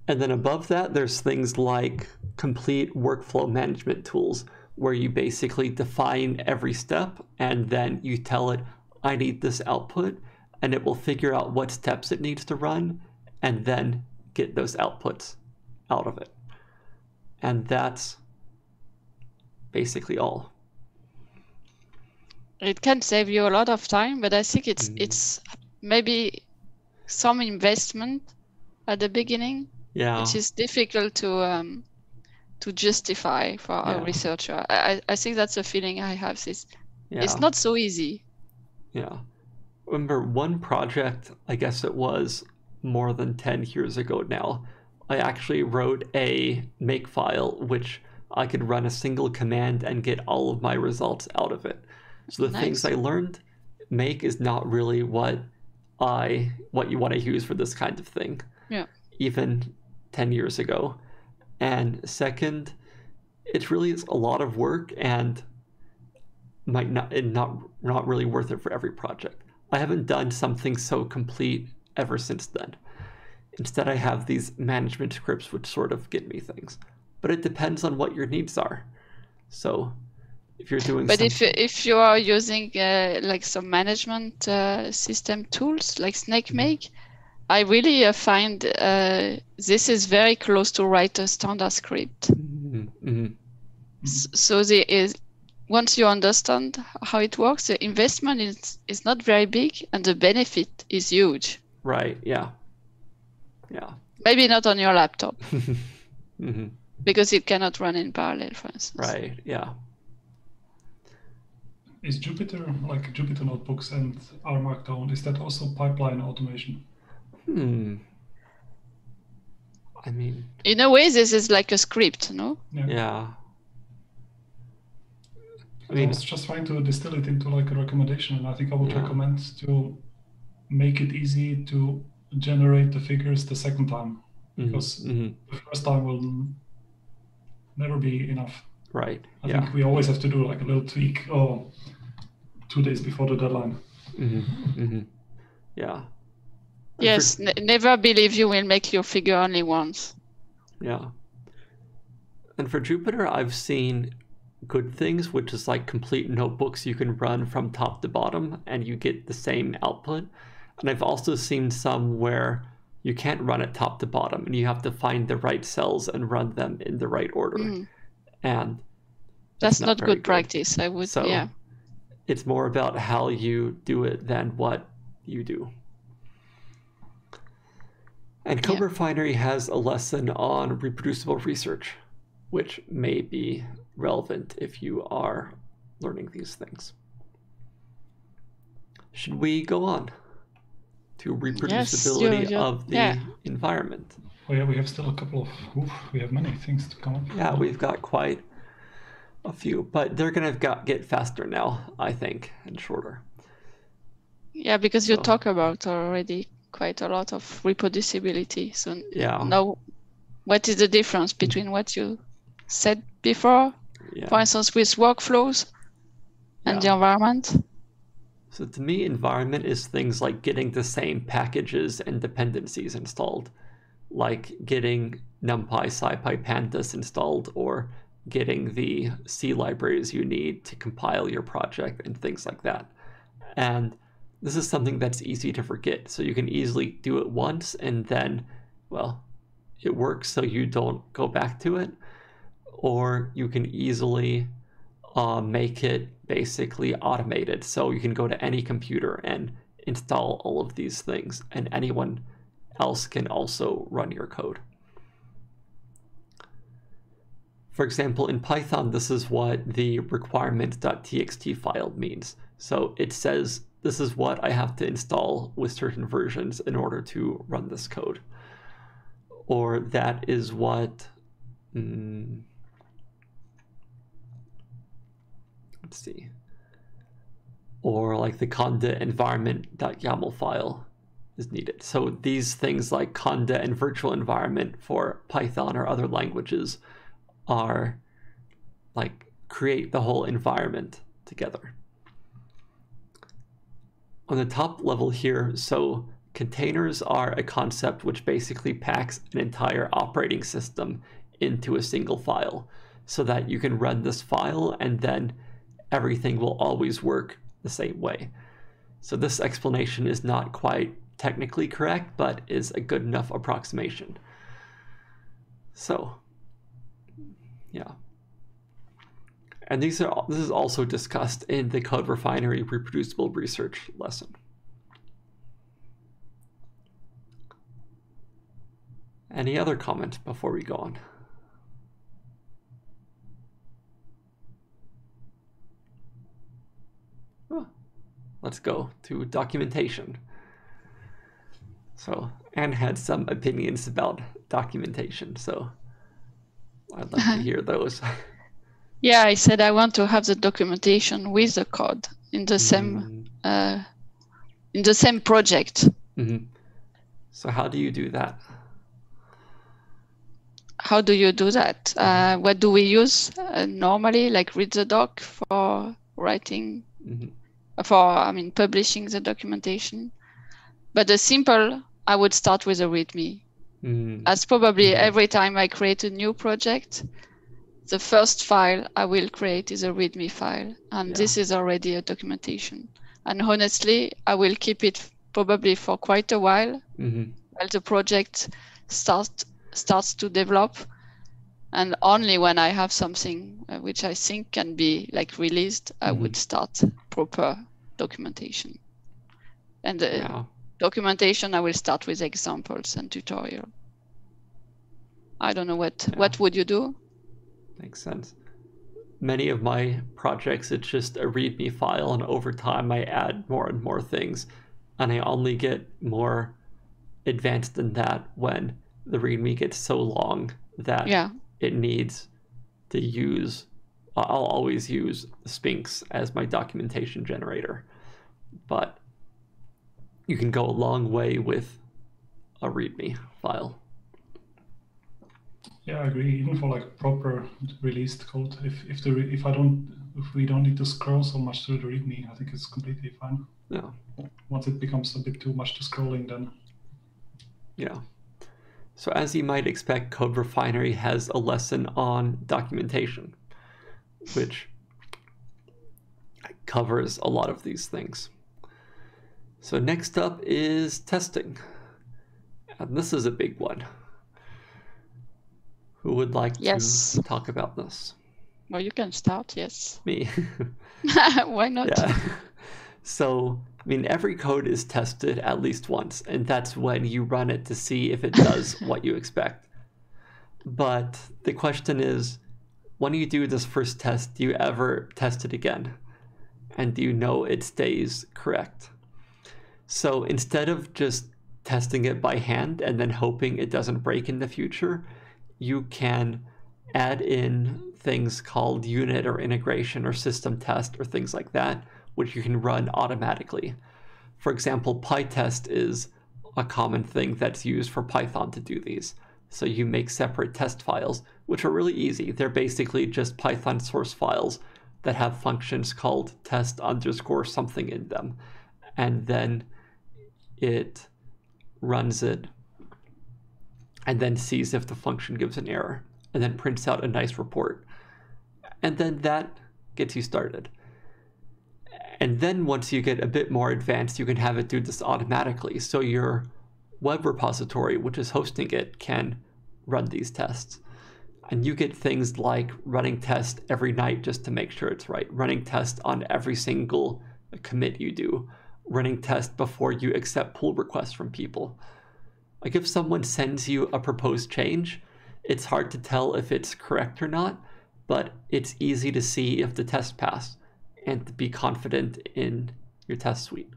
And then above that there's things like complete workflow management tools where you basically define every step and then you tell it I need this output and it will figure out what steps it needs to run and then get those outputs out of it. And that's basically all. It can save you a lot of time, but I think it's Mhm. it's maybe some investment at the beginning, Yeah. which is difficult to um, to justify for Yeah. a researcher. I, I think that's a feeling I have. Is yeah. it's not so easy. Yeah. Remember one project, I guess it was more than 10 years ago now. I actually wrote a make file which I could run a single command and get all of my results out of it. So the things I learned, make is not really what I what you want to use for this kind of thing. Yeah. Even 10 years ago. And second, it really is a lot of work and might not and not not really worth it for every project. I haven't done something so complete ever since then. Instead, I have these management scripts which sort of get me things, but it depends on what your needs are. So, if you're doing, But if something- if you are using uh, like some management uh, system tools like SnakeMake, I really uh, find uh, this is very close to write a standard script. Mhm, mhm. S- So there is once you understand how it works, the investment is is not very big and the benefit is huge. right, yeah, yeah, Maybe not on your laptop hmm because it cannot run in parallel, for instance. right, yeah. Is Jupyter, like Jupyter Notebooks and R Markdown, is that also pipeline automation? Hmm. I mean, In a way, this is like a script, no? yeah. I I mean, was just trying to distill it into like a recommendation, and I think I would Yeah. recommend to make it easy to generate the figures the second time. mhm, because- mhm, The first time will never be enough. right, I yeah. think we always have to do like a little tweak or two days before the deadline. hmm hmm Yeah. And for- Yes, ne- never believe you will make your figure only once. Yeah. And for Jupyter, I've seen good things, which is like complete notebooks you can run from top to bottom and you get the same output. And I've also seen some where you can't run it top to bottom and you have to find the right cells and run them in the right order. Mm, And that's not not, good good. practice. I would, So- yeah. It's more about how you do it than what you do. And CodeRefinery has a lesson on reproducible research, which may be relevant if you are learning these things. Should we go on to reproducibility you're- you're- of the yeah. environment? Oh yeah, we have still a couple of. Oof, we have many things to come up. Yeah, we've got quite a few, but they're gonna got, get faster now, I think, and shorter. Yeah, because you So- talk about already quite a lot of reproducibility. So Yeah. now, what is the difference mm. between what you said before, Yeah. for instance, with workflows and the environment? So to me, environment is things like getting the same packages and dependencies installed, like getting NumPy, SciPy, Pandas installed, or getting the C libraries you need to compile your project and things like that. And this is something that's easy to forget. So you can easily do it once and then, well, it works so you don't go back to it. Or you can easily uh, make it basically automated. So you can go to any computer and install all of these things, and anyone else can also run your code. For example, in Python, this is what the requirement.txt file means. So it says this is what I have to install with certain versions in order to run this code. Or that is what. mm, let's see. Or like the conda environment.yaml file is needed. So these things like conda and virtual environment for Python or other languages are like create the whole environment together. On the top level here, so containers are a concept which basically packs an entire operating system into a single file so that you can run this file and then everything will always work the same way. So this explanation is not quite technically correct, but is a good enough approximation. So, yeah. And these are this is also discussed in the CodeRefinery reproducible research lesson. Any other comment before we go on? Let's go to documentation. So Anne had some opinions about documentation, so I'd like to hear those. Yeah, I said I want to have the documentation with the code in the same uh, in the same project. Mhm. So how do you do that? How do you do that? Uh, what do we use uh, normally? Like read the doc for writing, Mhm. for I mean publishing the documentation. But the simple, I would start with a README. Mm, As probably every time I create a new project, the first file I will create is a README file, and Yeah. this is already a documentation. And honestly, I will keep it probably for quite a while mhm. while the project starts starts to develop, and only when I have something uh, which I think can be like released, I Mhm. would start proper documentation. And the Yeah. Documentation, I will start with examples and tutorial. I don't know what Yeah. what would you do? Makes sense. Many of my projects, it's just a README file, and over time I add more and more things, and I only get more advanced than that when the README gets so long that Yeah, it needs to use. I'll always use Sphinx as my documentation generator, but you can go a long way with a README file. Yeah, I agree. Even for like proper released code, if if the if I don't if we don't need to scroll so much through the README, I think it's completely fine. Yeah. Once it becomes a bit too much to scrolling, then Yeah. So, as you might expect, CodeRefinery has a lesson on documentation, which covers a lot of these things. So, next up is testing. And this is a big one. Who would like Yes. to talk about this? well, you can start. Yes, Me. why not? yeah. So, I mean, every code is tested at least once, and that's when you run it to see if it does what you expect. But the question is when you do this first test, do you ever test it again? And do you know it stays correct? So instead of just testing it by hand and then hoping it doesn't break in the future, you can add in things called unit or integration or system test or things like that, which you can run automatically. For example, PyTest is a common thing that's used for Python to do these. So you make separate test files, which are really easy. They're basically just Python source files that have functions called test underscore something in them. And then it runs it and then sees if the function gives an error and then prints out a nice report. And then that gets you started. And then once you get a bit more advanced, you can have it do this automatically. So your web repository, which is hosting it, can run these tests. And you get things like running tests every night just to make sure it's right, running tests on every single commit you do, running tests before you accept pull requests from people. Like if someone sends you a proposed change, it's hard to tell if it's correct or not, but it's easy to see if the test passed and to be confident in your test suite.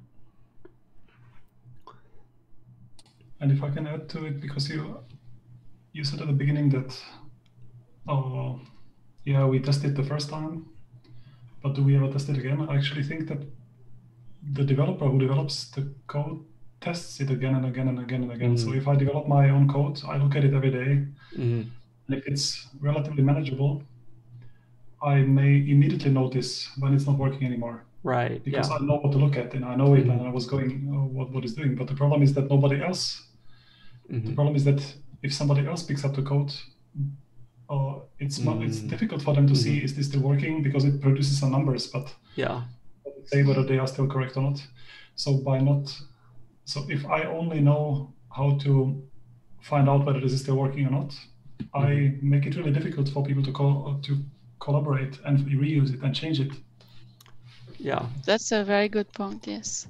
And if I can add to it, because you you said at the beginning that, uh, yeah, we tested the first time, but do we ever test it again? I actually think that the developer who develops the code tests it again and again and again and again. Mm. So if I develop my own code, I look at it every day. Mm. And if it's relatively manageable, I may immediately notice when it's not working anymore. Right. Because yeah. I know what to look at and I know it mm-hmm. and I was going uh, what what is doing. But the problem is that nobody else. Mm-hmm. The problem is that if somebody else picks up the code, uh, it's mm. it's difficult for them to mm-hmm. see is this still working because it produces some numbers, but yeah, say whether they are still correct or not. So by not, so if I only know how to find out whether this is still working or not, mm-hmm. I make it really difficult for people to call to collaborate and reuse it and change it. Yeah, that's a very good point. Yes.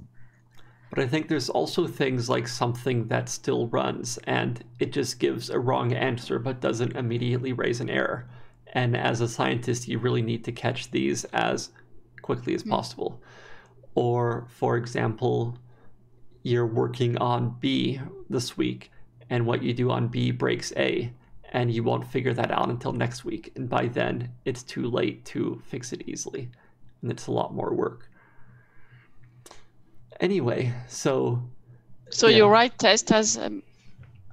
But I think there's also things like something that still runs and it just gives a wrong answer but doesn't immediately raise an error. And as a scientist, you really need to catch these as quickly as hmm. possible. Or, for example, you're working on B this week and what you do on B breaks A, and you won't figure that out until next week. And by then, it's too late to fix it easily, and it's a lot more work anyway, so. So yeah. you write test as um,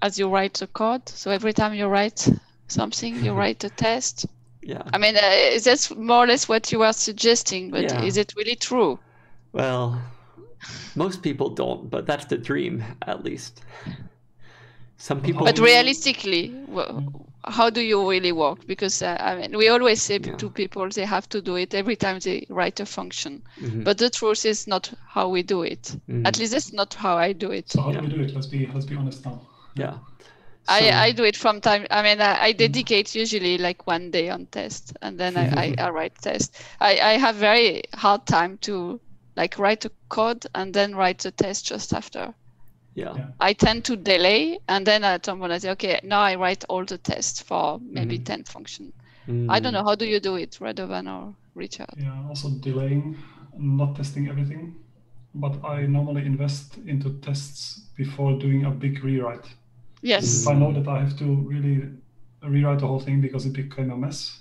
as you write the code. So every time you write something, you write a test. Yeah. I mean, uh, that's more or less what you are suggesting, but yeah. is it really true? Well, most people don't, but that's the dream, at least. Some people. But realistically, how do you really work? Because uh, I mean, we always say yeah. to people they have to do it every time they write a function, mm-hmm. but the truth is not how we do it. Mm-hmm. At least that's not how I do it. So how yeah. do we do it? Let's be let's be honest now. Yeah. So, I, I do it from time. I mean, I, I mm. dedicate usually like one day on test, and then I, I, I write test. I, I have very hard time to like write a code and then write a test just after. Yeah. I tend to delay and then at some point I say, okay, now I write all the tests for maybe mm. 10 function. Mm. I don't know. How do you do it, Radovan or Richard? Yeah, also delaying, not testing everything. But I normally invest into tests before doing a big rewrite. Yes. If I know that I have to really rewrite the whole thing because it became a mess,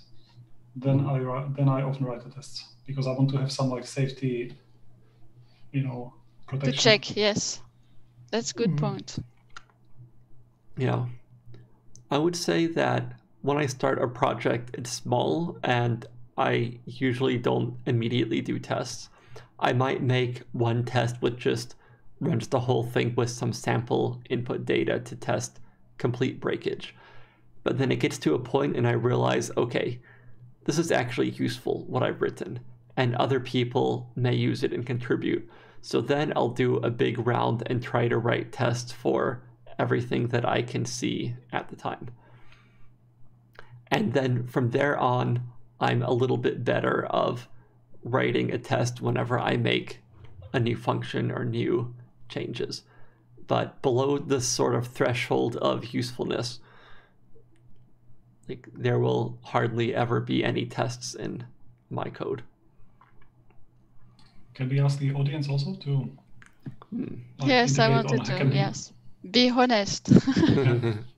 then. I then I often write the tests because I want to have some like safety, you know, protection. To check, yes. That's a good mm. point. Yeah. I would say that when I start a project, it's small and I usually don't immediately do tests. I might make one test with just runs the whole thing with some sample input data to test complete breakage. But then it gets to a point and I realize, okay, this is actually useful, what I've written, and other people may use it and contribute. So then I'll do a big round and try to write tests for everything that I can see at the time. And then from there on, I'm a little bit better of writing a test whenever I make a new function or new changes. But below this sort of threshold of usefulness, like there will hardly ever be any tests in my code. Can we ask the audience also to? Hmm. yes, I wanted to. Yes, be honest.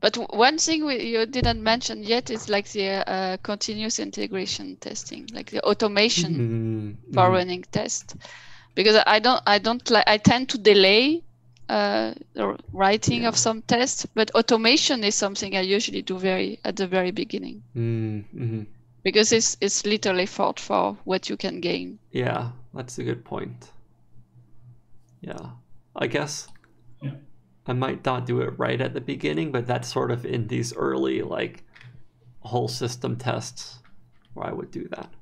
But one thing we, you didn't mention yet is like the uh, continuous integration testing, like the automation Mm, for mm, running tests, because I don't, I don't like, I tend to delay uh, the writing Yeah. of some tests, but automation is something I usually do very at the very beginning mm, mhm. because it's it's little effort for what you can gain. Yeah, that's a good point. Yeah, I guess. I might not do it right at the beginning, but that's sort of in these early like whole system tests where I would do that.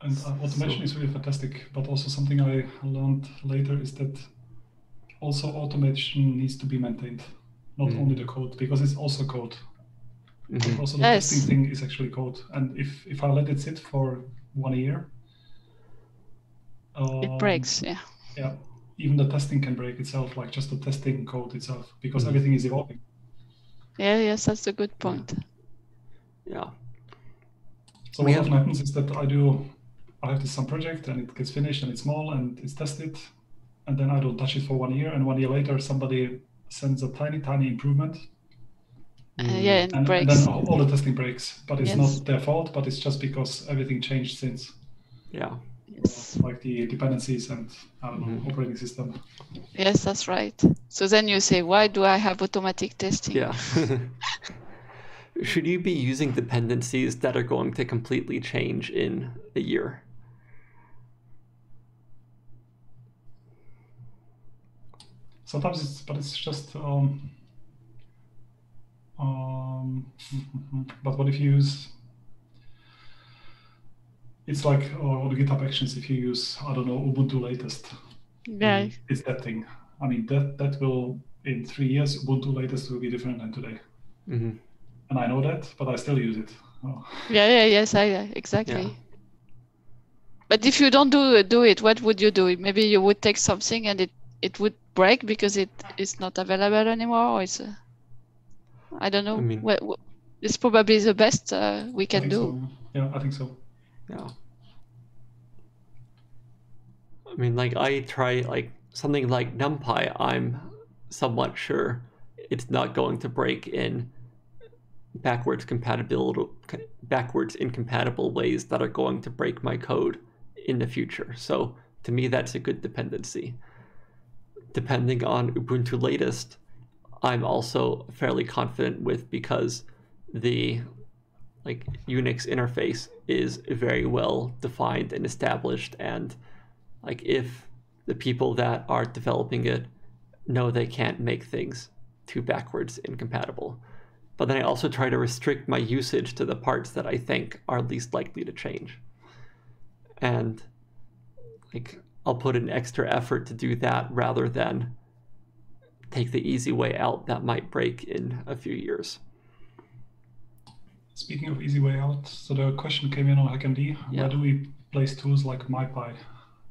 And uh, automation So- is really fantastic, but also something I learned later is that also automation needs to be maintained, not Mm. only the code, because it's also code. Mhm. Also, the Yes. testing thing is actually code, and if if I let it sit for one year, It um, breaks, yeah. Yeah, even the testing can break itself, like just the testing code itself, because Mhm. everything is evolving. Yeah, yes, that's a good point. Yeah. So We what have- often happens is that I do, I have this some project and it gets finished and it's small and it's tested, and then I don't touch it for one year, and one year later somebody sends a tiny, tiny improvement, Uh, yeah, and it and, and then all all the testing breaks. But it's Yes. not their fault, but it's just because everything changed since, Yeah. Yes. like the dependencies and I don't know Mhm. operating system. Yes, that's right. So then you say, why do I have automatic testing? Yeah. Should you be using dependencies that are going to completely change in a year? Sometimes it's, but it's just. Um, um, but what if you use? It's like uh, the GitHub Actions. If you use, I don't know, Ubuntu latest, Yeah, it's that thing. I mean, that that will in three years, Ubuntu latest will be different than today, hmm and I know that, but I still use it. Oh, yeah, yeah, yes, I exactly. Yeah. But if you don't do do it, what would you do? Maybe you would take something and it it would break because it is not available anymore, or it's. Uh, I don't know. I mean- what, what, it's probably the best uh, we can do. so. Yeah, I think so. Yeah. I mean, like, I try, like, something like NumPy, I'm somewhat sure it's not going to break in backwards compatibility, backwards incompatible ways that are going to break my code in the future. So, to me, that's a good dependency. Depending on Ubuntu latest, I'm also fairly confident with because the like Unix interface is very well defined and established and like if the people that are developing it know they can't make things too backwards incompatible. But then I also try to restrict my usage to the parts that I think are least likely to change. And like I'll put an extra effort to do that rather than take the easy way out that might break in a few years. Speaking of easy way out, so the question came in on HackMD. Yeah. Where do we place tools like MyPy?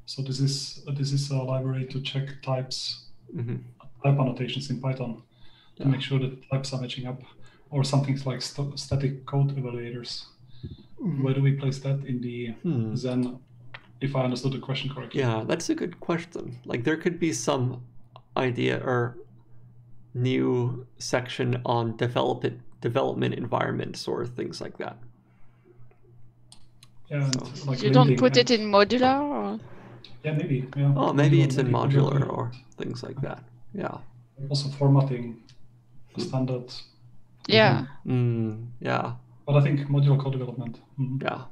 So this is this is a library to check types, hmm type annotations in Python to Yeah. make sure that types are matching up, or some things like st- static code evaluators. Where do we place that in the Hmm. Zen? If I understood the question correctly. Yeah, that's a good question. Like there could be some idea or new section on development development environments or things like that. Yeah, So- like You don't put it in modular, or Yeah, maybe. Yeah. Oh, maybe it's in modular modular. or things like that. Yeah. also formatting standard. yeah, Mm, yeah. But I think modular code development. mhm. Yeah.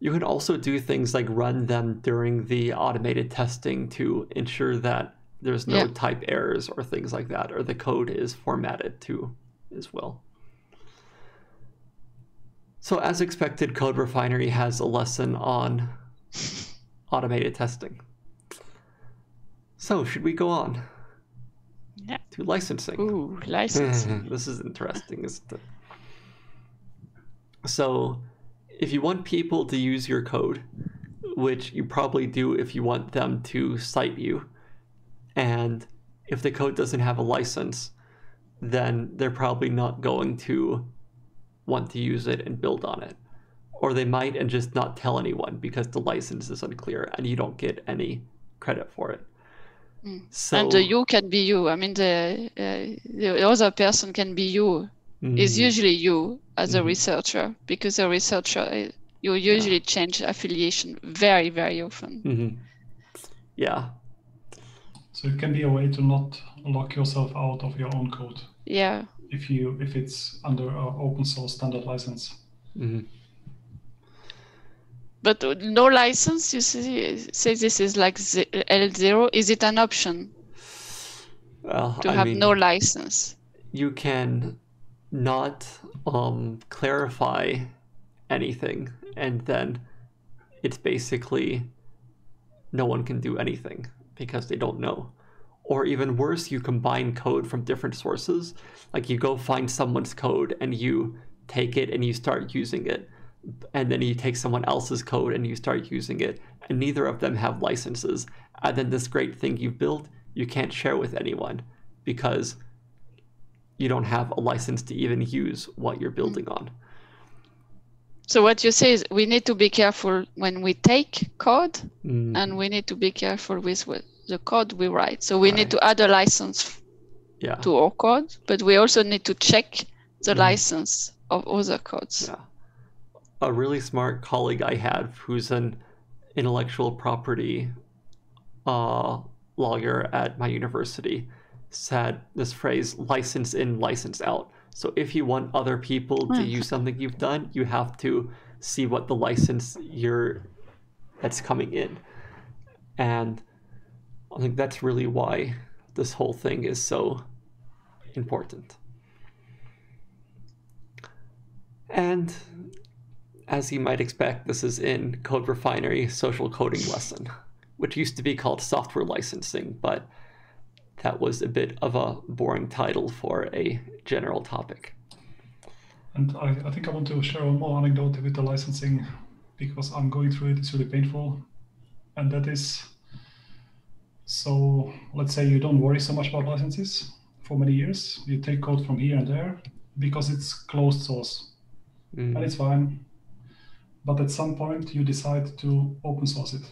You can also do things like run them during the automated testing to ensure that there's no Yeah. type errors or things like that, or the code is formatted too as well. So, as expected, CodeRefinery has a lesson on automated testing. So, should we go on Yeah. to licensing? ooh, licensing. this is interesting, isn't it? So, if you want people to use your code, which you probably do if you want them to cite you, and if the code doesn't have a license, then they're probably not going to want to use it and build on it. Or they might and just not tell anyone because the license is unclear and you don't get any credit for it. So, and the you can be you. I mean, the uh, the other person can be you. Is Mhm. usually you as a Mhm. researcher because a researcher uh, you usually change affiliation very very often. Mhm. Yeah, So it can be a way to not lock yourself out of your own code Yeah. if you if it's under an open source standard license. Mhm. But no license, you say, say this is like L0. Is it an option well, to I have mean, no license? you can not um, clarify anything, and then it's basically no one can do anything because they don't know. Or even worse, you combine code from different sources. Like you go find someone's code and you take it and you start using it. And then you take someone else's code and you start using it. And neither of them have licenses. And then this great thing you've built, you can't share with anyone because you don't have a license to even use what you're building on. So what you say is we need to be careful when we take code, Mm, and we need to be careful with what, the code we write. So we need to add a license yeah. to our code, but we also need to check the Mhm. license of other codes. Yeah. A really smart colleague I had who's an intellectual property uh, lawyer at my university said this phrase license in, license out. So if you want other people to Hmm. use something you've done, you have to see what the license you're that's coming in. And I think that's really why this whole thing is so important. And as you might expect, this is in CodeRefinery Social Coding Lesson, which used to be called Software Licensing, but that was a bit of a boring title for a general topic. And I, I think I want to share one more anecdote with the licensing because I'm going through it. It's really painful. And that is so let's say you don't worry so much about licenses for many years. You take code from here and there because it's closed source Mm, and it's fine. But at some point you decide to open source it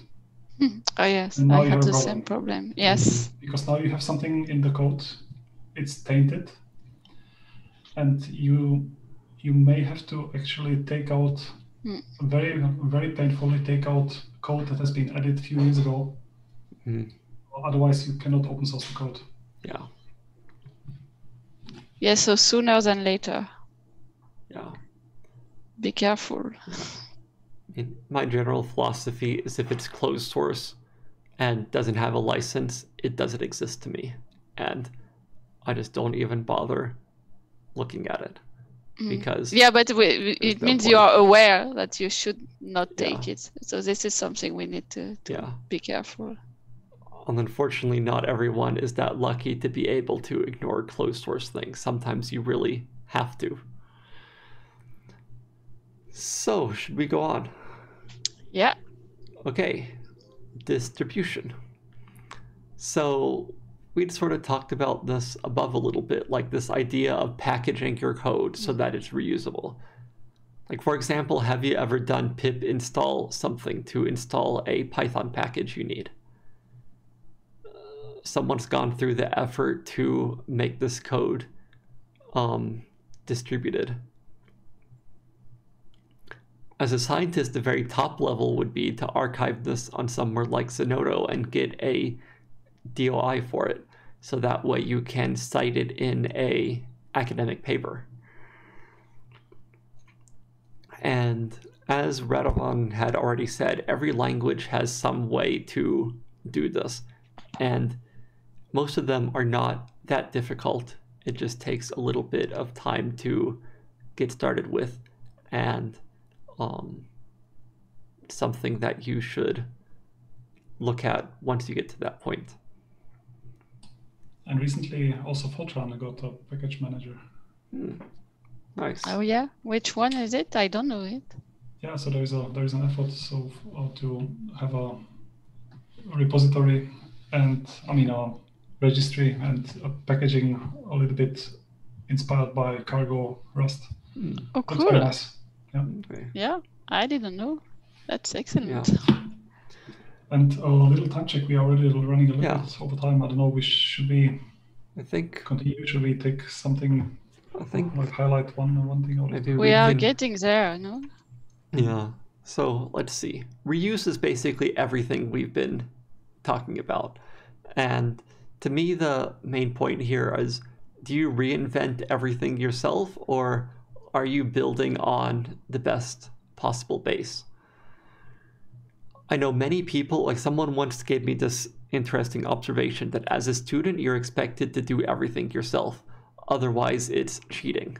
Oh yes, I you have have the problem. same problem. Yes. because now you have something in the code. It's tainted. And you you may have to actually take out Hmm. very very painfully take out code that has been added a few years ago. mm, Otherwise, you cannot open source the code. yeah, Yes, so sooner than later. yeah. Be careful. I mean, my general philosophy is if it's closed source and doesn't have a license, it doesn't exist to me. And I just don't even bother looking at it Mm. because Yeah, but we, it no means you are aware that you should not Yeah. take it. So this is something we need to, to Yeah. be careful. and unfortunately not everyone is that lucky to be able to ignore closed source things. Sometimes you really have to. So, should we go on? Yeah. Okay, distribution. So we'd sort of talked about this above a little bit, like this idea of packaging your code so that it's reusable. Like for example, have you ever done pip install something to install a Python package you need? Someone's gone through the effort to make this code um, distributed as a scientist, the very top level would be to archive this on somewhere like Zenodo and get a DOI for it. So that way you can cite it in a academic paper. And as Radovan had already said, every language has some way to do this. And most of them are not that difficult. It just takes a little bit of time to get started with. And um, something that you should look at once you get to that point. And recently, also Fortran got a package manager. Hmm. Nice. Oh yeah. Which one is it? I don't know it. yeah, so there is a there is an effort so uh, to have a repository and I mean a registry and a packaging a little bit inspired by Cargo Rust. Hmm. Oh, Looks very cool. nice. Yeah. Okay. Yeah, I didn't know. That's excellent. And a little time check. We are already running a little Yeah. bit over time. I don't know. We should be. I think continue? Should we take something I think like highlight one one thing or maybe We are can- getting there, no? Yeah. So let's see. Reuse is basically everything we've been talking about. And to me, the main point here is do you reinvent everything yourself or are you building on the best possible base? I know many people, like someone once gave me this interesting observation that as a student, you're expected to do everything yourself. Otherwise, it's cheating.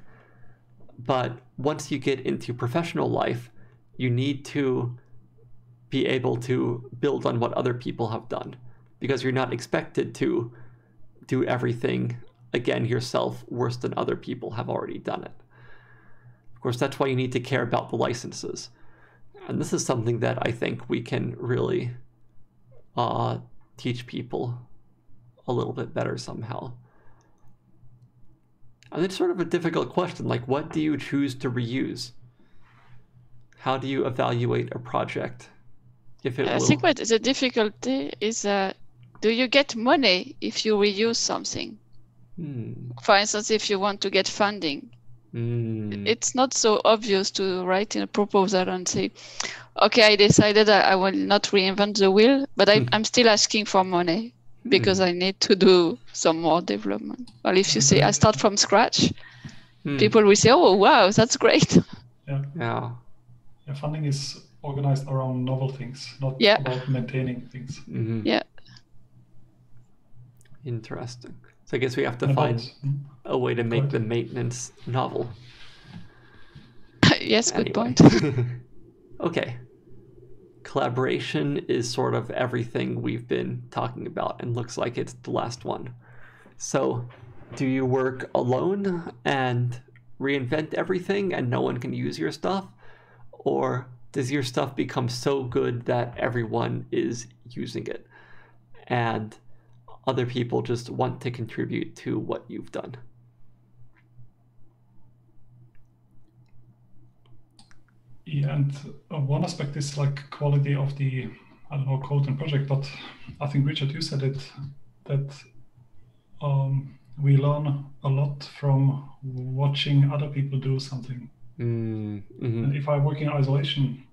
But once you get into professional life, you need to be able to build on what other people have done because you're not expected to do everything again yourself worse than other people have already done it. Of course, that's why you need to care about the licenses. And this is something that I think we can really uh, teach people a little bit better somehow. And it's sort of a difficult question like, what do you choose to reuse? How do you evaluate a project? If it I will... think what the difficulty is uh, do you get money if you reuse something? Hmm. For instance, if you want to get funding, Hmm. it's not so obvious to write in a proposal and say, okay, I decided I, I will not reinvent the wheel, but I, Hmm. I'm still asking for money because I need to do some more development. Well, if you say I start from scratch, Hmm. people will say, oh, wow, that's great. Yeah. Yeah. yeah. Funding is organized around novel things, not Yeah. about maintaining things. hmm Yeah. Interesting. So I guess we have to And find about- hmm? A way to make Right. the maintenance novel. yes, good point. okay. Collaboration is sort of everything we've been talking about and looks like it's the last one. So, do you work alone and reinvent everything and no one can use your stuff? Or does your stuff become so good that everyone is using it and other people just want to contribute to what you've done? Yeah, and uh, one aspect is like quality of the I don't know code and project, but I think Richard, you said it that um, we learn a lot from watching other people do something. Mm, mhm. And if I work in isolation,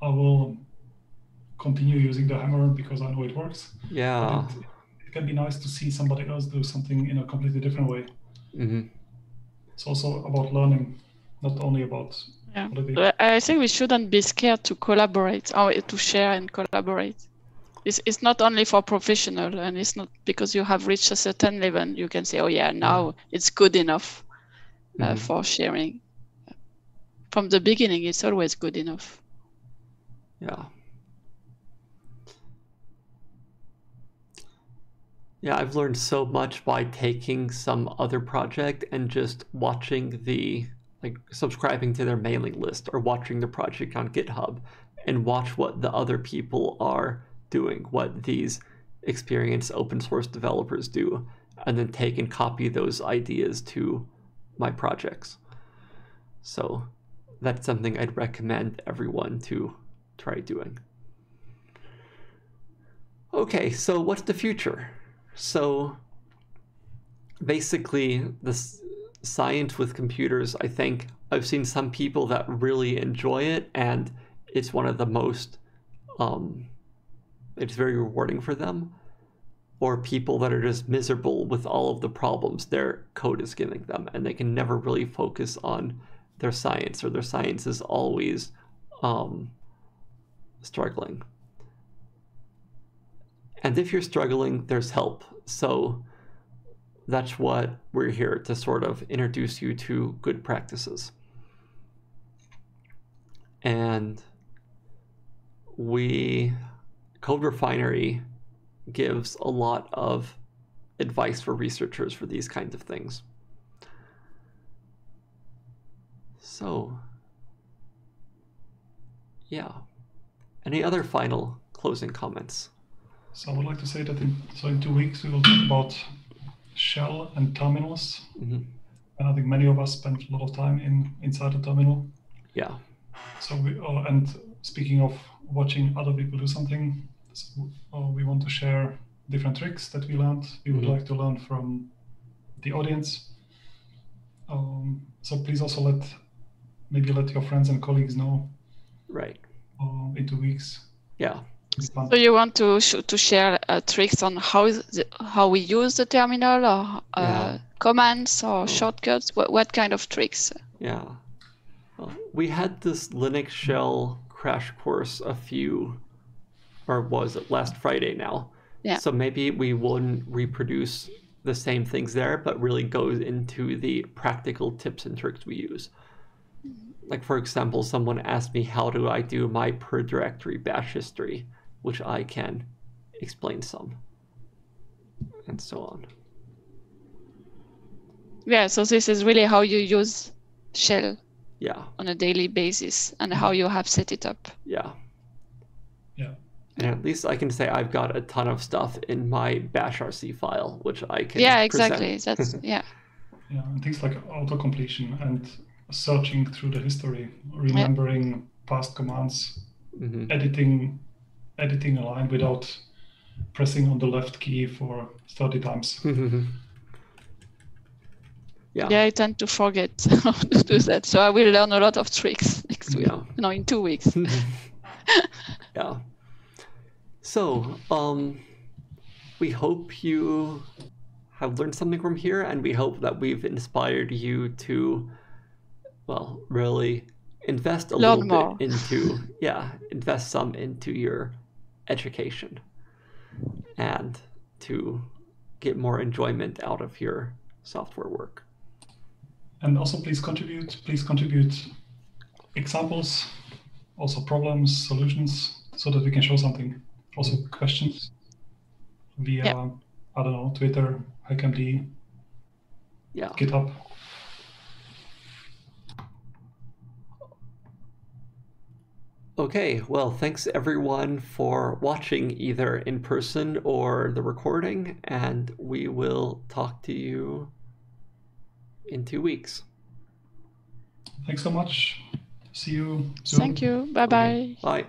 I will continue using the hammer because I know it works. Yeah. It, it can be nice to see somebody else do something in a completely different way. hmm It's also about learning, not only about Yeah. But I think we shouldn't be scared to collaborate or to share and collaborate. It's, it's not only for professional and it's not because you have reached a certain level you can say, oh yeah, now it's good enough uh, Mhm. for sharing. From the beginning, it's always good enough. Yeah. Yeah, I've learned so much by taking some other project and just watching the like subscribing to their mailing list or watching the project on GitHub and watch what the other people are doing, what these experienced open source developers do, and then take and copy those ideas to my projects. So that's something I'd recommend everyone to try doing. Okay, so what's the future? So basically, this science with computers, I think I've seen some people that really enjoy it, and it's one of the most, um, it's very rewarding for them. Or people that are just miserable with all of the problems their code is giving them, and they can never really focus on their science, or their science is always um, struggling. And if you're struggling, there's help. So that's what we're here to sort of introduce you to good practices. And we, CodeRefinery gives a lot of advice for researchers for these kinds of things. So, yeah. Any other final closing comments? So I would like to say that in so in two weeks we will talk about shell and terminals. Mhm. And I think many of us spend a lot of time in inside the terminal. Yeah. So we uh, and speaking of watching other people do something, so, uh, we want to share different tricks that we learned. We would Mhm. like to learn from the audience. Um, so please also let maybe let your friends and colleagues know Right. uh, in two weeks. Yeah. So you want to sh- to share uh, tricks on how the, how we use the terminal or uh, Yeah. commands or shortcuts? What what kind of tricks? Yeah. Well, we had this Linux shell crash course a few, or was it last Friday now? Yeah. So maybe we wouldn't reproduce the same things there, but really goes into the practical tips and tricks we use. Like, for example, someone asked me, How do I do my per directory bash history? Which I can explain some, and so on. Yeah. So this is really how you use shell Yeah. on a daily basis and how you have set it up. Yeah. yeah. And at least I can say I've got a ton of stuff in my bash RC file, which I can. Yeah, present. exactly. That's yeah. Yeah, and things like auto completion and searching through the history, remembering past commands, Mhm. editing editing a line without pressing on the left key for 30 times. yeah. Yeah, I tend to forget how to do that. So I will learn a lot of tricks next week. Yeah. No, in two weeks. yeah. So, um, we hope you have learned something from here, and we hope that we've inspired you to, well, really invest a Learn little more. bit into, yeah, invest some into your education, and to get more enjoyment out of your software work. And also, please contribute. Please contribute examples, also problems, solutions, so that we can show something. Also, questions via Yeah. I don't know Twitter, HackMD, Yeah. GitHub. Okay, well, thanks everyone for watching either in person or the recording, and we will talk to you in two weeks. Thanks so much. See you soon. Thank you. Bye bye. Bye.